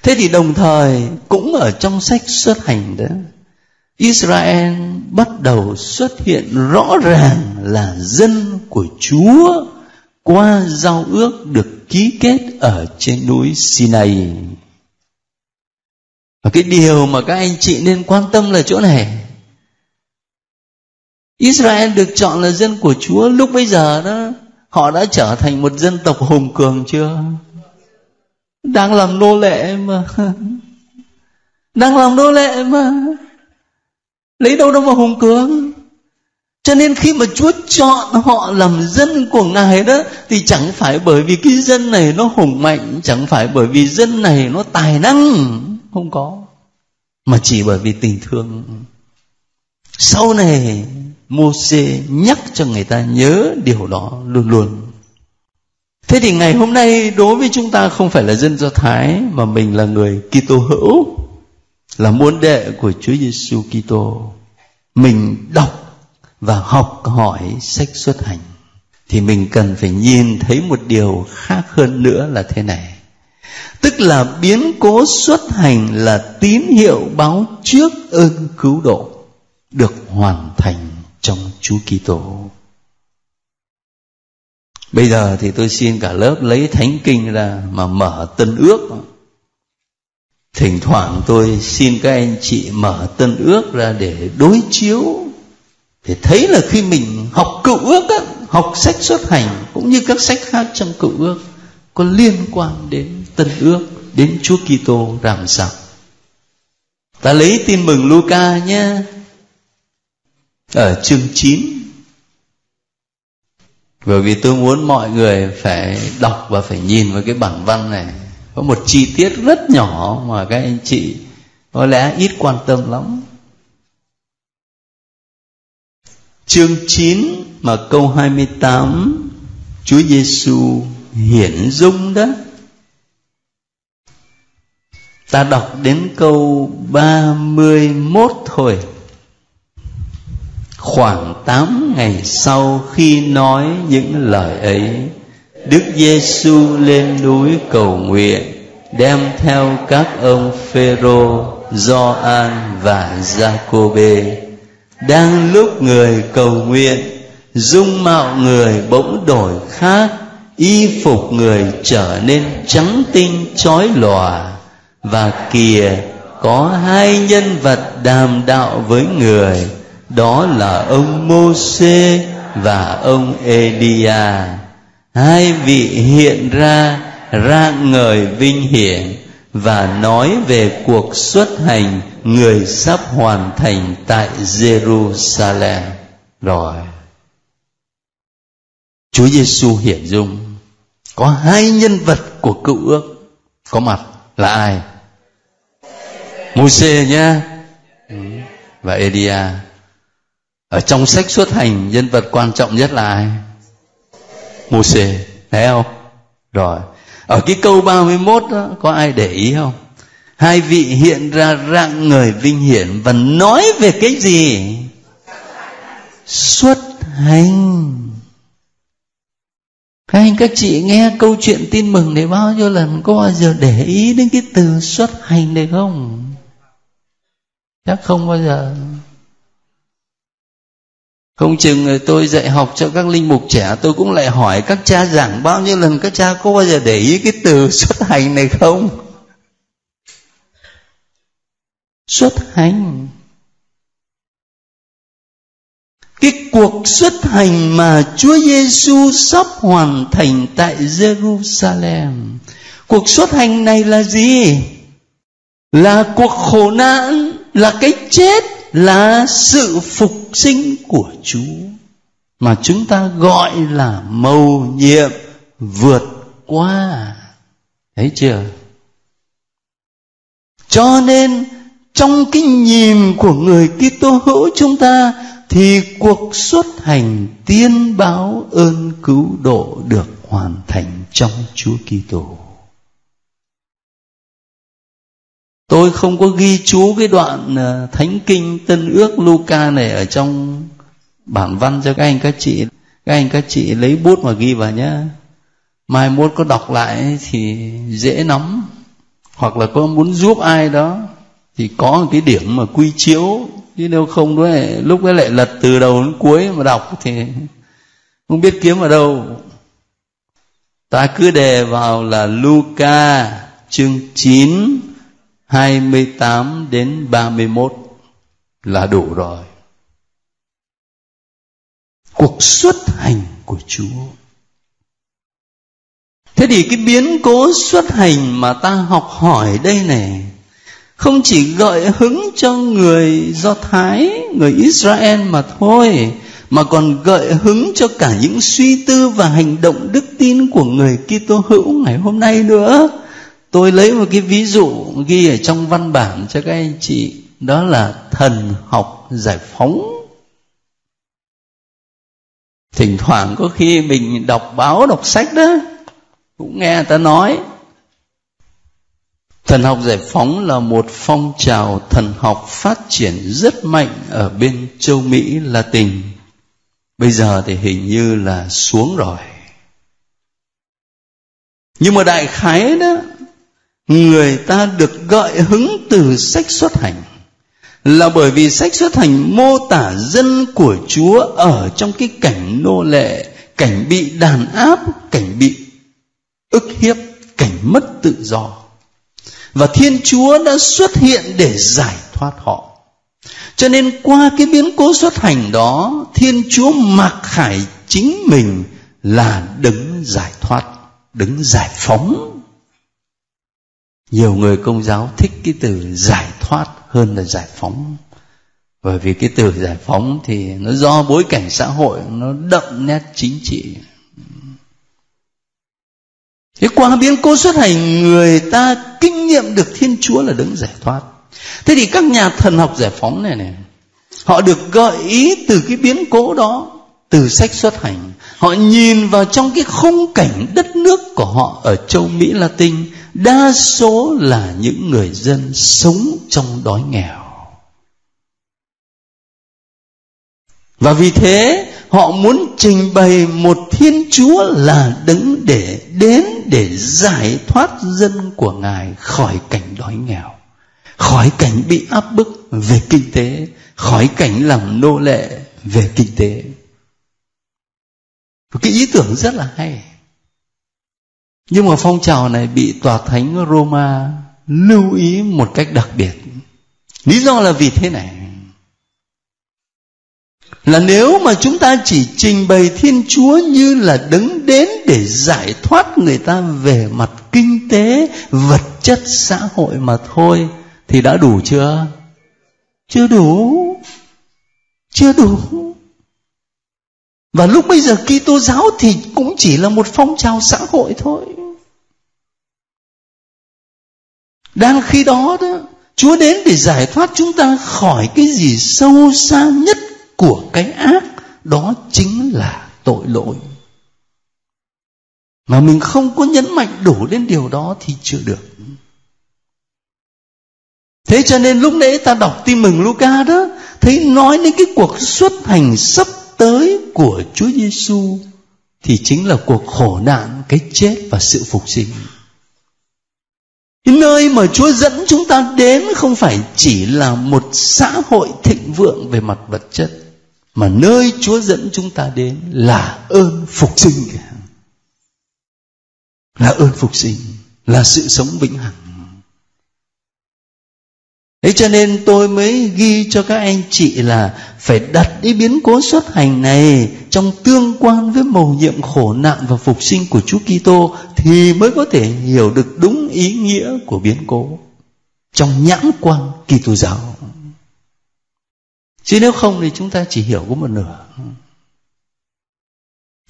Thế thì đồng thời cũng ở trong sách xuất hành đó, Israel bắt đầu xuất hiện rõ ràng là dân của Chúa qua giao ước được ký kết ở trên núi Sinai. Và cái điều mà các anh chị nên quan tâm là chỗ này. Israel được chọn là dân của Chúa, lúc bây giờ đó, họ đã trở thành một dân tộc hùng cường chưa? Đang làm nô lệ mà. Đang làm nô lệ mà. Lấy đâu đâu mà hùng cường? Cho nên khi mà Chúa chọn họ làm dân của Ngài đó thì chẳng phải bởi vì cái dân này nó hùng mạnh, chẳng phải bởi vì dân này nó tài năng, không có. Mà chỉ bởi vì tình thương. Sau này Môse nhắc cho người ta nhớ điều đó luôn luôn. Thế thì ngày hôm nay đối với chúng ta không phải là dân Do Thái mà mình là người Kitô hữu, là môn đệ của Chúa Giêsu Kitô. Mình đọc và học hỏi sách xuất hành, thì mình cần phải nhìn thấy một điều khác hơn nữa là thế này tức là biến cố xuất hành là tín hiệu báo trước ơn cứu độ được hoàn thành trong Chúa Kitô. Bây giờ thì tôi xin cả lớp lấy thánh kinh ra mà mở tân ước. Thỉnh thoảng tôi xin các anh chị mở tân ước ra để đối chiếu thì thấy là khi mình học cựu ước á, học sách xuất hành cũng như các sách khác trong cựu ước có liên quan đến tân ước đến Chúa Kitô làm sao ta lấy tin mừng Luca nhé ở chương 9 bởi vì tôi muốn mọi người phải đọc và phải nhìn vào cái bản văn này. Có một chi tiết rất nhỏ mà các anh chị có lẽ ít quan tâm lắm. Chương 9 mà câu 28 Chúa Giêsu hiển dung đó. Ta đọc đến câu 31 thôi. Khoảng 8 ngày sau khi nói những lời ấy Đức Giêsu lên núi cầu nguyện Đem theo các ông Phêrô, Gioan và Giacôbê đang lúc người cầu nguyện, dung mạo người bỗng đổi khác, y phục người trở nên trắng tinh chói lòa. Và kìa, có hai nhân vật đàm đạo với người, đó là ông Môsê và ông Elia hai vị hiện ra, rạng ngời vinh hiển và nói về cuộc xuất hành người sắp hoàn thành tại Jerusalem. Rồi. Chúa Giêsu hiện dung có hai nhân vật của cựu ước có mặt là ai? Môse nhá. Ừ. và Elia. Ở trong sách xuất hành nhân vật quan trọng nhất là ai? Môse thấy không? Rồi ở cái câu 31 đó, có ai để ý không? Hai vị hiện ra rạng người vinh hiển và nói về cái gì? Xuất hành. Các anh, các chị nghe câu chuyện tin mừng này bao nhiêu lần, có bao giờ để ý đến cái từ xuất hành này không? Chắc không bao giờ không chừng ờ, tôi dạy học cho các linh mục trẻ tôi cũng lại hỏi các cha giảng bao nhiêu lần các cha có bao giờ để ý cái từ xuất hành này không xuất hành cái cuộc xuất hành mà Chúa Giêsu sắp hoàn thành tại Jerusalem. Cuộc xuất hành này là gì? Là cuộc khổ nạn, là cái chết, là sự phục sinh của Chúa mà chúng ta gọi là mầu nhiệm vượt qua. Thấy chưa? Cho nên, trong cái nhìn của người Kitô hữu chúng ta thì cuộc xuất hành tiên báo ơn cứu độ được hoàn thành trong Chúa Kitô. Tôi không có ghi chú cái đoạn ờ, Thánh Kinh Tân Ước Luca này ở trong bản văn cho các anh các chị. Các anh các chị lấy bút mà ghi vào nhé. Mai mốt có đọc lại thì dễ nắm. Hoặc là có muốn giúp ai đó thì có một cái điểm mà quy chiếu chứ nếu không đó lúc ấy lại lật từ đầu đến cuối mà đọc thì không biết kiếm ở đâu ta cứ đề vào là Luca chương 9 28 đến 31 là đủ rồi cuộc xuất hành của Chúa thế thì cái biến cố xuất hành mà ta học hỏi đây này không chỉ gợi hứng cho người Do Thái, người Israel mà thôi, mà còn gợi hứng cho cả những suy tư và hành động đức tin của người Kitô hữu ngày hôm nay nữa. Tôi lấy một cái ví dụ ghi ở trong văn bản cho các anh chị, đó là thần học giải phóng. Thỉnh thoảng có khi mình đọc báo đọc sách đó, cũng nghe người ta nói Thần học giải phóng là một phong trào thần học phát triển rất mạnh ở bên châu Mỹ Latin. Bây giờ thì hình như là xuống rồi. Nhưng mà đại khái đó, người ta được gợi hứng từ sách xuất hành. Là bởi vì sách xuất hành mô tả dân của Chúa ở trong cái cảnh nô lệ, cảnh bị đàn áp, cảnh bị ức hiếp, cảnh mất tự do. Và thiên chúa đã xuất hiện để giải thoát họ. Cho nên qua cái biến cố xuất hành đó thiên chúa mặc khải chính mình là đứng giải thoát đứng giải phóng nhiều người công giáo thích cái từ giải thoát hơn là giải phóng bởi vì cái từ giải phóng thì nó do bối cảnh xã hội nó đậm nét chính trị Thế qua biến cố xuất hành người ta kinh nghiệm được Thiên Chúa là đứng giải thoát. Thế thì các nhà thần học giải phóng này này, họ được gợi ý từ cái biến cố đó, từ sách xuất hành. Họ nhìn vào trong cái khung cảnh đất nước của họ ở châu Mỹ Latin, đa số là những người dân sống trong đói nghèo. Và vì thế, họ muốn trình bày một thiên chúa là đứng để đến để giải thoát dân của ngài khỏi cảnh đói nghèo, khỏi cảnh bị áp bức về kinh tế, khỏi cảnh làm nô lệ về kinh tế một cái ý tưởng rất là hay nhưng mà phong trào này bị tòa thánh Roma lưu ý một cách đặc biệt. Lý do là vì thế này. Là nếu mà chúng ta chỉ trình bày thiên chúa như là đứng đến để giải thoát người ta về mặt kinh tế, vật chất, xã hội mà thôi, thì đã đủ chưa? Chưa đủ. Chưa đủ và lúc bây giờ Kitô giáo thì cũng chỉ là một phong trào xã hội thôi. Đang khi đó đó, Chúa đến để giải thoát chúng ta khỏi cái gì sâu xa nhất của cái ác đó chính là tội lỗi mà mình không có nhấn mạnh đủ lên điều đó thì chưa được thế cho nên lúc nãy ta đọc tin mừng Luca đó thấy nói đến cái cuộc xuất hành sắp tới của Chúa Giêsu thì chính là cuộc khổ nạn, cái chết và sự phục sinh. Cái nơi mà Chúa dẫn chúng ta đến không phải chỉ là một xã hội thịnh vượng về mặt vật chất, mà nơi Chúa dẫn chúng ta đến là ơn phục sinh là ơn phục sinh, là sự sống vĩnh hằng. Thế cho nên tôi mới ghi cho các anh chị là phải đặt cái biến cố xuất hành này trong tương quan với mầu nhiệm khổ nạn và phục sinh của Chúa Kitô thì mới có thể hiểu được đúng ý nghĩa của biến cố. Trong nhãn quan Kitô giáo. Chứ nếu không thì chúng ta chỉ hiểu có một nửa.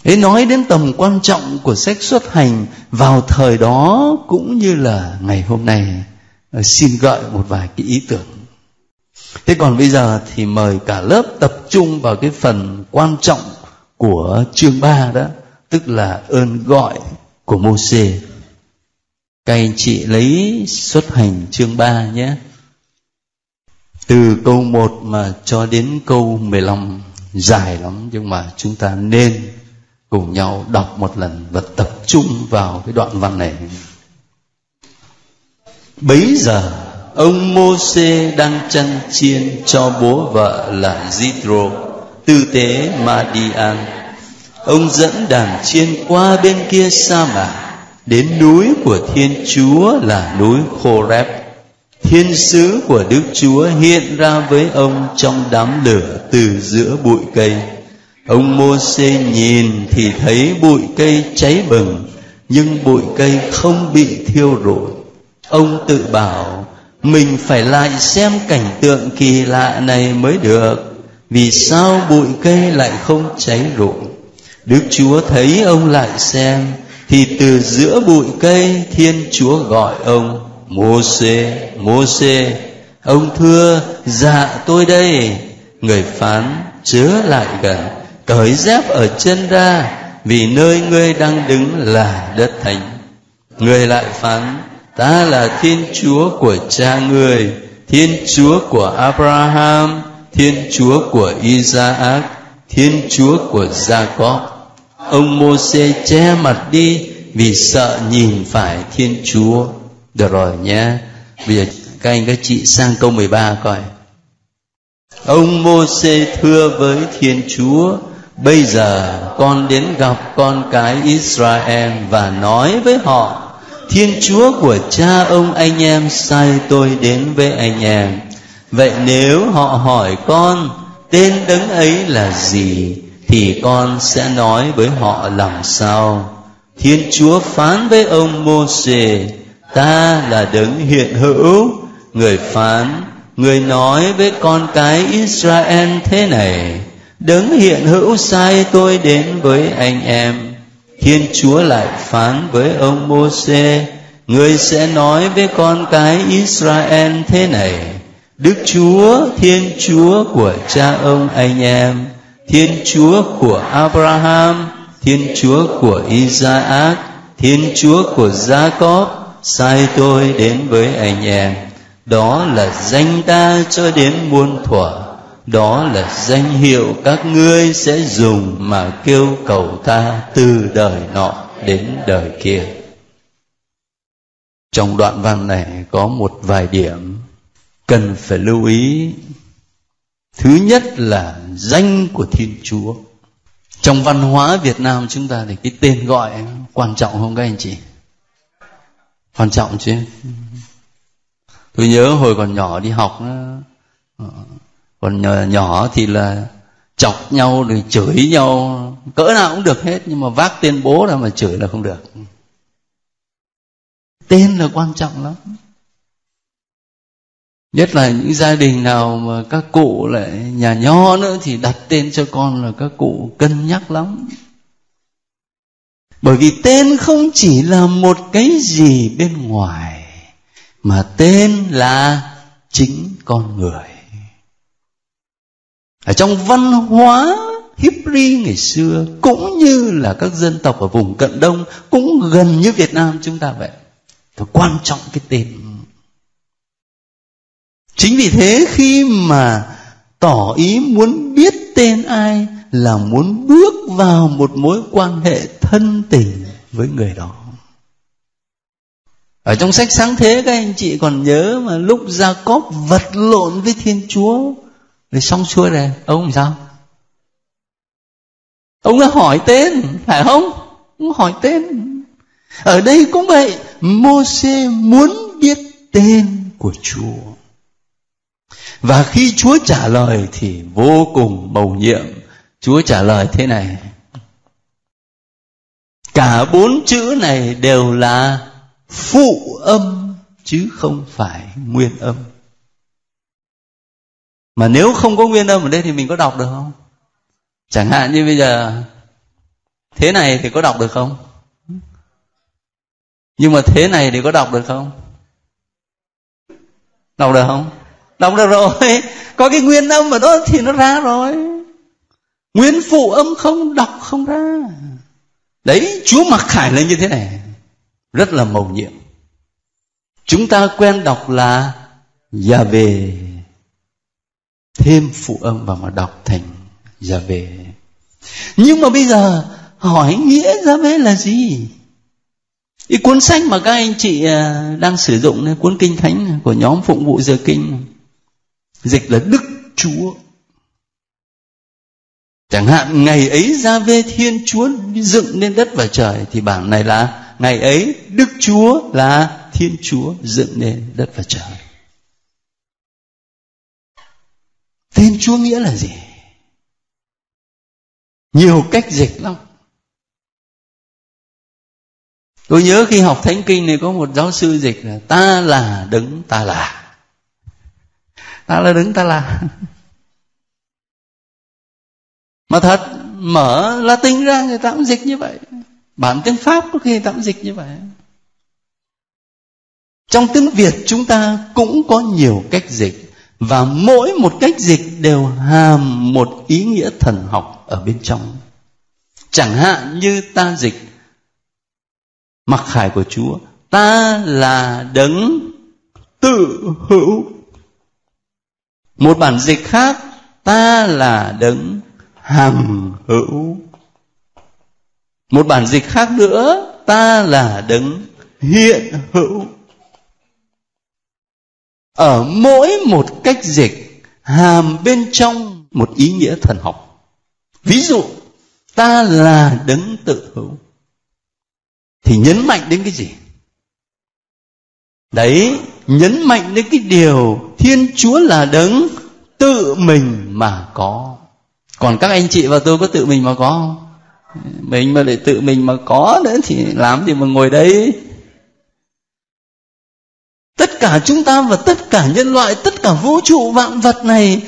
Thế nói đến tầm quan trọng của sách xuất hành vào thời đó cũng như là ngày hôm nay Ờ, xin gợi một vài cái ý tưởng. Thế còn bây giờ thì mời cả lớp tập trung vào cái phần quan trọng của chương 3 đó, tức là ơn gọi của Môsê. Các anh chị lấy xuất hành chương 3 nhé từ câu 1 mà cho đến câu 15 dài lắm nhưng mà chúng ta nên cùng nhau đọc một lần và tập trung vào cái đoạn văn này. Bấy giờ, ông Môsê đang chăn chiên cho bố vợ là Jitro, tư tế Madian. Ông dẫn đàn chiên qua bên kia sa mạc, đến núi của Thiên Chúa là núi Khoreb thiên sứ của đức chúa hiện ra với ông trong đám lửa từ giữa bụi cây. Ông Môsê nhìn thì thấy bụi cây cháy bừng, nhưng bụi cây không bị thiêu rụi ông tự bảo, mình phải lại xem cảnh tượng kỳ lạ này mới được, vì sao bụi cây lại không cháy rụng đức chúa thấy ông lại xem, thì từ giữa bụi cây thiên chúa gọi ông mô xê mô xê ông thưa dạ tôi đây. Người phán chớ lại gần, cởi dép ở chân ra, vì nơi ngươi đang đứng là đất thánh. Người lại phán ta là thiên chúa của cha người, thiên chúa của abraham thiên chúa của isaac thiên chúa của jacob. Ông Môse che mặt đi vì sợ nhìn phải thiên chúa. Được rồi nhé. Bây giờ các anh các chị sang câu 13 coi. Ông Môse thưa với thiên chúa bây giờ con đến gặp con cái israel và nói với họ thiên chúa của cha ông anh em sai tôi đến với anh em. Vậy nếu họ hỏi con, tên đấng ấy là gì, thì con sẽ nói với họ làm sao. Thiên chúa phán với ông mô xê ta là đấng hiện hữu. Người phán, người nói với con cái israel thế này, đấng hiện hữu sai tôi đến với anh em thiên chúa lại phán với ông mô người sẽ nói với con cái israel thế này, đức chúa, thiên chúa của cha ông anh em, thiên chúa của abraham, thiên chúa của isaac, thiên chúa của jacob, sai tôi đến với anh em. Đó là danh ta cho đến muôn thuở đó là danh hiệu các ngươi sẽ dùng mà kêu cầu ta từ đời nọ đến đời kia. Trong đoạn văn này có một vài điểm cần phải lưu ý. Thứ nhất là danh của thiên chúa. Trong văn hóa việt nam chúng ta thì cái tên gọi quan trọng không các anh chị? Quan trọng chứ. Tôi nhớ hồi còn nhỏ đi học ờ, còn nhỏ, nhỏ thì là chọc nhau rồi chửi nhau cỡ nào cũng được hết nhưng mà vác tên bố ra mà chửi là không được. Tên là quan trọng lắm. Nhất là những gia đình nào mà các cụ lại nhà nho nữa thì đặt tên cho con là các cụ cân nhắc lắm. Bởi vì tên không chỉ là một cái gì bên ngoài mà tên là chính con người ở trong văn hóa Hebrew ngày xưa, cũng như là các dân tộc ở vùng cận đông, cũng gần như Việt Nam chúng ta vậy. Thì quan trọng cái tên. Chính vì thế khi mà tỏ ý muốn biết tên ai là muốn bước vào một mối quan hệ thân tình với người đó. Ở trong sách sáng thế, các anh chị còn nhớ mà lúc gia vật lộn với thiên chúa rồi xong xuôi rồi, ông làm sao? Ông đã hỏi tên, phải không? Ông hỏi tên. Ở đây cũng vậy Môse muốn biết tên của Chúa. Và khi Chúa trả lời thì vô cùng mầu nhiệm. Chúa trả lời thế này. Cả bốn chữ này đều là phụ âm, chứ không phải nguyên âm mà nếu không có nguyên âm ở đây thì mình có đọc được không? Chẳng hạn như bây giờ, thế này thì có đọc được không? Nhưng mà thế này thì có đọc được không? Đọc được không? Đọc được rồi. Có cái nguyên âm ở đó thì nó ra rồi. Nguyên phụ âm không đọc không ra. Đấy, chúa mặc khải lên như thế này. Rất là mầu nhiệm. Chúng ta quen đọc là Già về thêm phụ âm và mà đọc thành ra về nhưng mà bây giờ hỏi nghĩa ra về là gì? Cái cuốn sách mà các anh chị à, đang sử dụng này, cuốn kinh thánh của nhóm phụng vụ giờ kinh dịch là đức chúa. Chẳng hạn ngày ấy ra về thiên chúa dựng nên đất và trời thì bản này là ngày ấy đức chúa là thiên chúa dựng nên đất và trời. Tên chúa nghĩa là gì? Nhiều cách dịch lắm. Tôi nhớ khi học thánh kinh này có một giáo sư dịch là, ta là đứng ta là. Ta là đứng ta là. Mà thật, mở Latin ra người ta cũng dịch như vậy. Bản tiếng Pháp có khi người ta cũng dịch như vậy. Trong tiếng Việt chúng ta cũng có nhiều cách dịch và mỗi một cách dịch đều hàm một ý nghĩa thần học ở bên trong. Chẳng hạn như ta dịch, mặc khải của chúa, ta là đấng tự hữu. Một bản dịch khác, ta là đấng hằng hữu. Một bản dịch khác nữa, ta là đấng hiện hữu ở mỗi một cách dịch, hàm bên trong một ý nghĩa thần học. Ví dụ, ta là đấng tự hữu. Thì nhấn mạnh đến cái gì? Đấy, nhấn mạnh đến cái điều thiên chúa là đấng tự mình mà có. Còn các anh chị và tôi có tự mình mà có không? Mình mà để tự mình mà có nữa thì làm gì mà ngồi đây tất cả chúng ta và tất cả nhân loại, tất cả vũ trụ vạn vật này,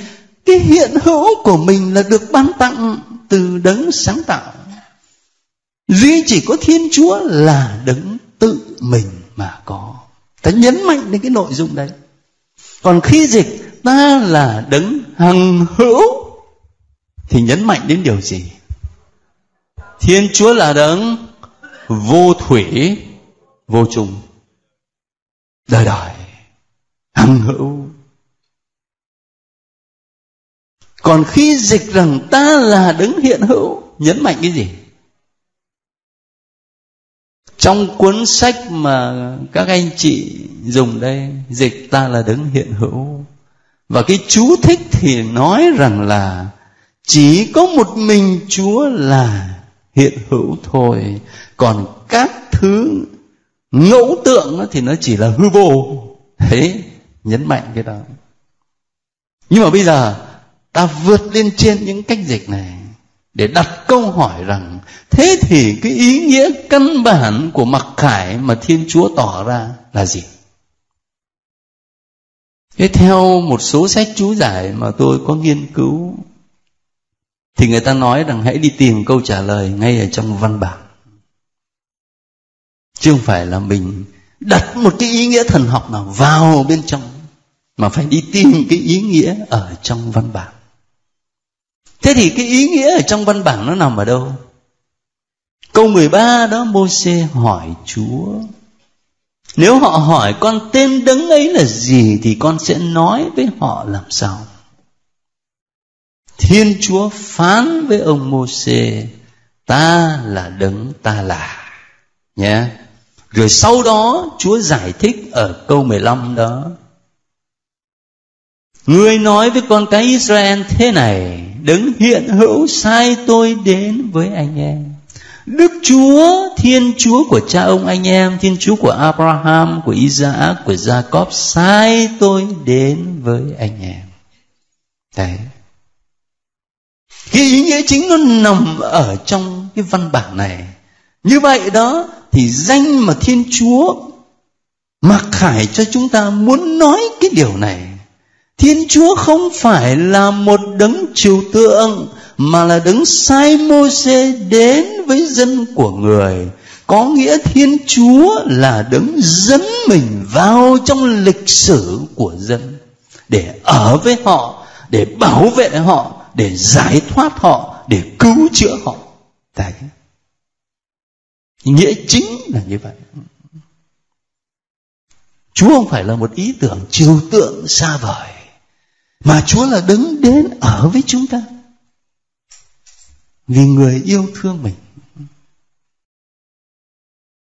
cái hiện hữu của mình là được ban tặng từ đấng sáng tạo. Duy chỉ có thiên chúa là đấng tự mình mà có. Ta nhấn mạnh đến cái nội dung đấy. Còn khi dịch, ta là đấng hằng hữu, thì nhấn mạnh đến điều gì? Thiên chúa là đấng vô thủy, vô trùng đời đời. Hằng hữu. Còn khi dịch rằng ta là đứng hiện hữu, nhấn mạnh cái gì? Trong cuốn sách mà các anh chị dùng đây, dịch ta là đứng hiện hữu. Và cái chú thích thì nói rằng là chỉ có một mình chúa là hiện hữu thôi. Còn các thứ ngẫu tượng thì nó chỉ là hư vô. Thế, nhấn mạnh cái đó. Nhưng mà bây giờ, ta vượt lên trên những cách dịch này để đặt câu hỏi rằng, thế thì cái ý nghĩa căn bản của mặc khải mà thiên chúa tỏ ra là gì? Thế theo một số sách chú giải mà tôi có nghiên cứu, thì người ta nói rằng hãy đi tìm câu trả lời ngay ở trong văn bản chứ không phải là mình đặt một cái ý nghĩa thần học nào vào bên trong, mà phải đi tìm cái ý nghĩa ở trong văn bản. Thế thì cái ý nghĩa ở trong văn bản nó nằm ở đâu? Câu 13 đó Môse hỏi Chúa, nếu họ hỏi con tên đấng ấy là gì thì con sẽ nói với họ làm sao? Thiên Chúa phán với ông Môse ta là đấng ta là. Nhé rồi sau đó Chúa giải thích ở câu 15 đó Ngươi nói với con cái Israel thế này Đấng hiện hữu sai tôi đến với anh em Đức Chúa, Thiên Chúa của cha ông anh em, Thiên Chúa của Abraham, của Isaac, của Jacob sai tôi đến với anh em. Đấy. Cái ý nghĩa chính nó nằm ở trong cái văn bản này. Như vậy đó thì danh mà Thiên Chúa mặc khải cho chúng ta muốn nói cái điều này Thiên Chúa không phải là một đấng trừu tượng mà là đấng sai mô xê đến với dân của người. Có nghĩa Thiên Chúa là đấng dẫn mình vào trong lịch sử của dân để ở với họ, để bảo vệ họ, để giải thoát họ, để cứu chữa họ. Đấy. Nghĩa chính là như vậy. Chúa không phải là một ý tưởng trừu tượng xa vời, mà Chúa là đứng đến ở với chúng ta. Vì người yêu thương mình.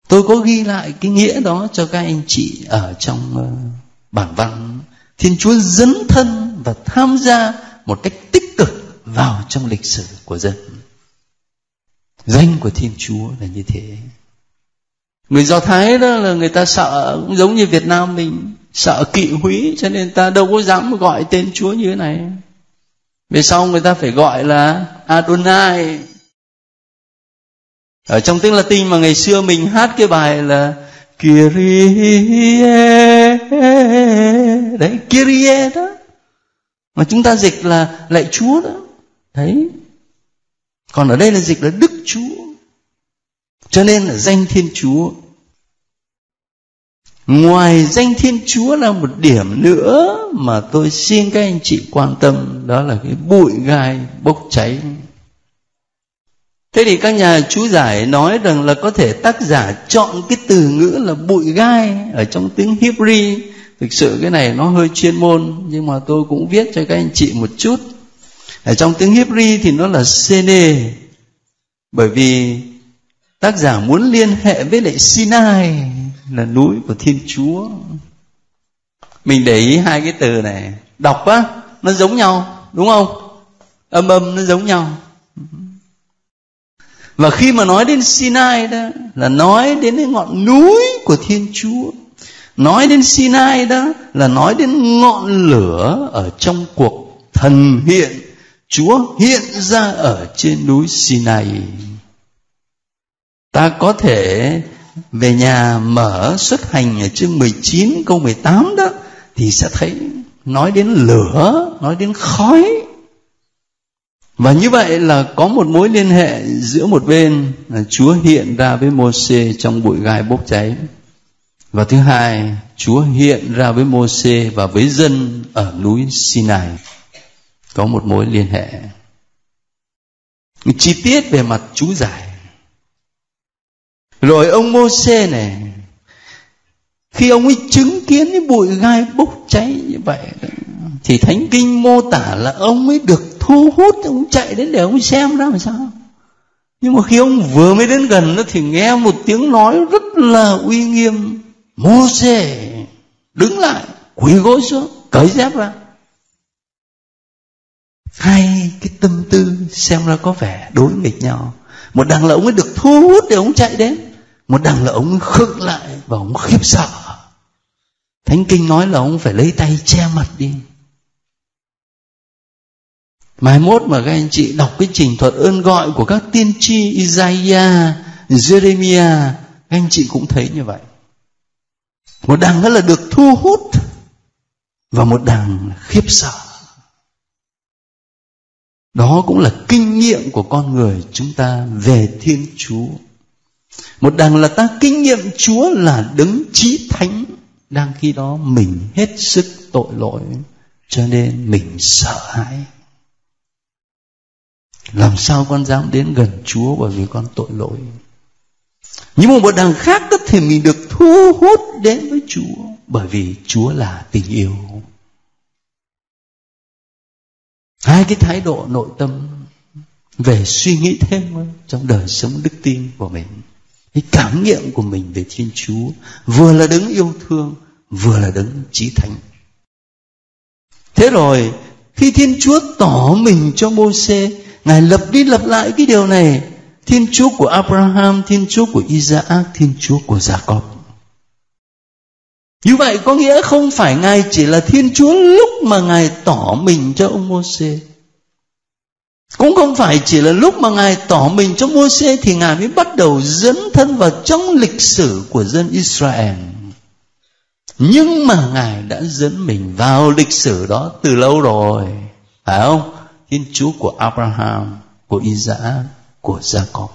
Tôi có ghi lại cái nghĩa đó cho các anh chị ở trong ờ, bản văn. Thiên chúa dấn thân và tham gia một cách tích cực vào trong lịch sử của dân danh của thiên chúa là như thế. Người do thái đó là người ta sợ, cũng giống như việt nam mình, sợ kỵ húy, cho nên ta đâu có dám gọi tên chúa như thế này. Về sau người ta phải gọi là adonai. Ở trong tiếng latin mà ngày xưa mình hát cái bài là Kyrie, đấy, Kyrie đó. Mà chúng ta dịch là lạy Chúa đó. Đấy còn ở đây là dịch là đức chúa. Cho nên là danh thiên chúa. Ngoài danh thiên chúa là một điểm nữa mà tôi xin các anh chị quan tâm, đó là cái bụi gai bốc cháy. Thế thì các nhà chú giải nói rằng là có thể tác giả chọn cái từ ngữ là bụi gai ở trong tiếng hebrew. Thực sự cái này nó hơi chuyên môn, nhưng mà tôi cũng viết cho các anh chị một chút ở trong tiếng hebrew thì nó là sene. Bởi vì tác giả muốn liên hệ với lại sinai, là núi của thiên chúa. Mình để ý hai cái từ này. Đọc á, nó giống nhau, đúng không? Âm âm nó giống nhau. Và khi mà nói đến Sinai đó, là nói đến cái ngọn núi của Thiên Chúa. Nói đến Sinai đó, là nói đến ngọn lửa ở trong cuộc thần hiện. Chúa hiện ra ở trên núi Sinai. Ta có thể về nhà mở xuất hành ở chương 19 câu 18 đó thì sẽ thấy nói đến lửa, nói đến khói. Và như vậy là có một mối liên hệ giữa một bên là Chúa hiện ra với Môsê trong bụi gai bốc cháy. Và thứ hai, Chúa hiện ra với Môsê và với dân ở núi Sinai. Có một mối liên hệ. Chi tiết về mặt chú giải. Rồi ông mô xê này, khi ông ấy chứng kiến cái bụi gai bốc cháy như vậy, thì thánh kinh mô tả là ông ấy được thu hút, ông chạy đến để ông xem ra làm sao. Nhưng mà khi ông vừa mới đến gần nó thì nghe một tiếng nói rất là uy nghiêm. Mô xê đứng lại, quỳ gối xuống, cởi dép ra hai cái tâm tư xem ra có vẻ đối nghịch nhau một đằng là ông ấy được thu hút để ông chạy đến một đằng là ông khựng lại và ông khiếp sợ thánh kinh nói là ông phải lấy tay che mặt đi mai mốt mà các anh chị đọc cái trình thuật ơn gọi của các tiên tri Isaiah, Jeremiah, các anh chị cũng thấy như vậy. Một đằng đó là được thu hút và một đằng khiếp sợ. Đó cũng là kinh nghiệm của con người chúng ta về Thiên Chúa. Một đằng là ta kinh nghiệm chúa là đứng trí thánh đang khi đó mình hết sức tội lỗi, cho nên mình sợ hãi. Làm sao con dám đến gần chúa bởi vì con tội lỗi? Nhưng mà một đằng khác có thể mình được thu hút đến với chúa bởi vì chúa là tình yêu. Hai cái thái độ nội tâm về suy nghĩ thêm trong đời sống đức tin của mình. Cái cảm nghiệm của mình về thiên chúa, vừa là đấng yêu thương, vừa là đấng trí thánh. Thế rồi, khi thiên chúa tỏ mình cho mô xê ngài lập đi lập lại cái điều này. Thiên chúa của abraham, thiên chúa của isaac, thiên chúa của jacob như vậy có nghĩa không phải ngài chỉ là thiên chúa lúc mà ngài tỏ mình cho ông mô xê cũng không phải chỉ là lúc mà ngài tỏ mình cho Môi-se thì ngài mới bắt đầu dẫn thân vào trong lịch sử của dân Israel. Nhưng mà ngài đã dẫn mình vào lịch sử đó từ lâu rồi, phải không? Thiên Chúa của Abraham, của Isaac, của Jacob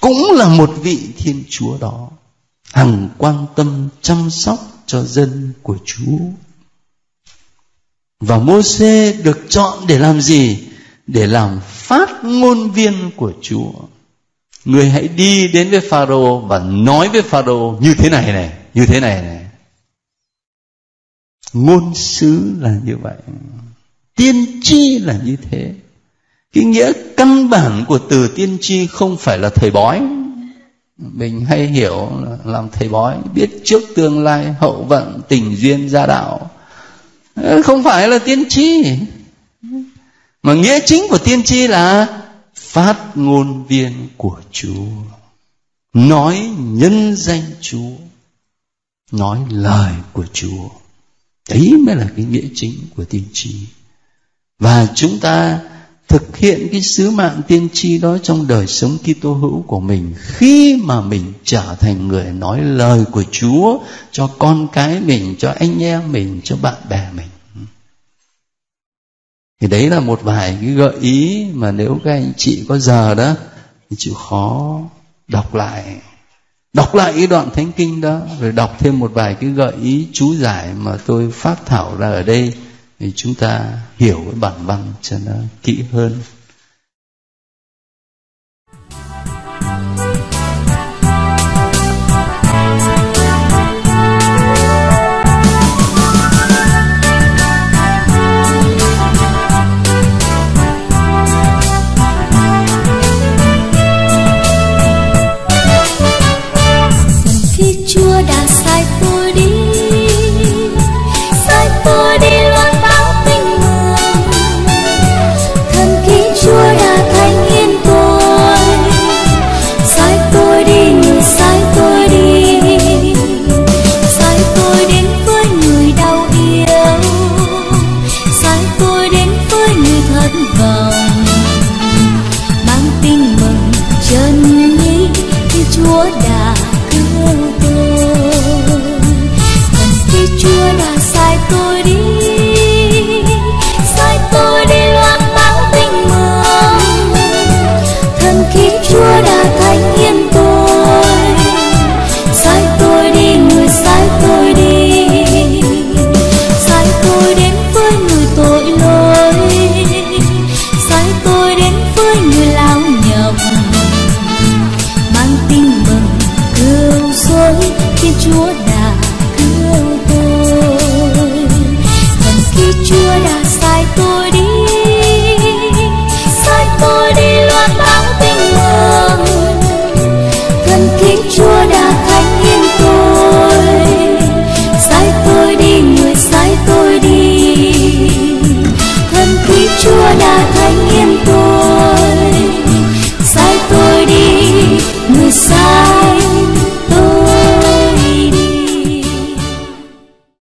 cũng là một vị Thiên Chúa đó, hằng quan tâm chăm sóc cho dân của Chúa. Và Môse được chọn để làm gì? để làm phát ngôn viên của Chúa. Người hãy đi đến với Pharaoh và nói với Pharaoh như thế này này, như thế này này. Ngôn sứ là như vậy. Tiên tri là như thế. Cái nghĩa căn bản của từ tiên tri không phải là thầy bói. Mình hay hiểu là làm thầy bói, biết trước tương lai, hậu vận, tình duyên, gia đạo. Ờ, không phải là tiên tri. Mà nghĩa chính của tiên tri là phát ngôn viên của chúa. Nói nhân danh chúa. Nói lời của chúa. Đấy mới là cái nghĩa chính của tiên tri. Và chúng ta thực hiện cái sứ mạng tiên tri đó trong đời sống Kitô hữu của mình. Khi mà mình trở thành người nói lời của Chúa cho con cái mình, cho anh em mình, cho bạn bè mình. Thì đấy là một vài cái gợi ý mà nếu các anh chị có giờ đó thì chịu khó đọc lại. Đọc lại cái đoạn thánh kinh đó rồi đọc thêm một vài cái gợi ý chú giải mà tôi phát thảo ra ở đây thì chúng ta hiểu cái bản văn cho nó kỹ hơn.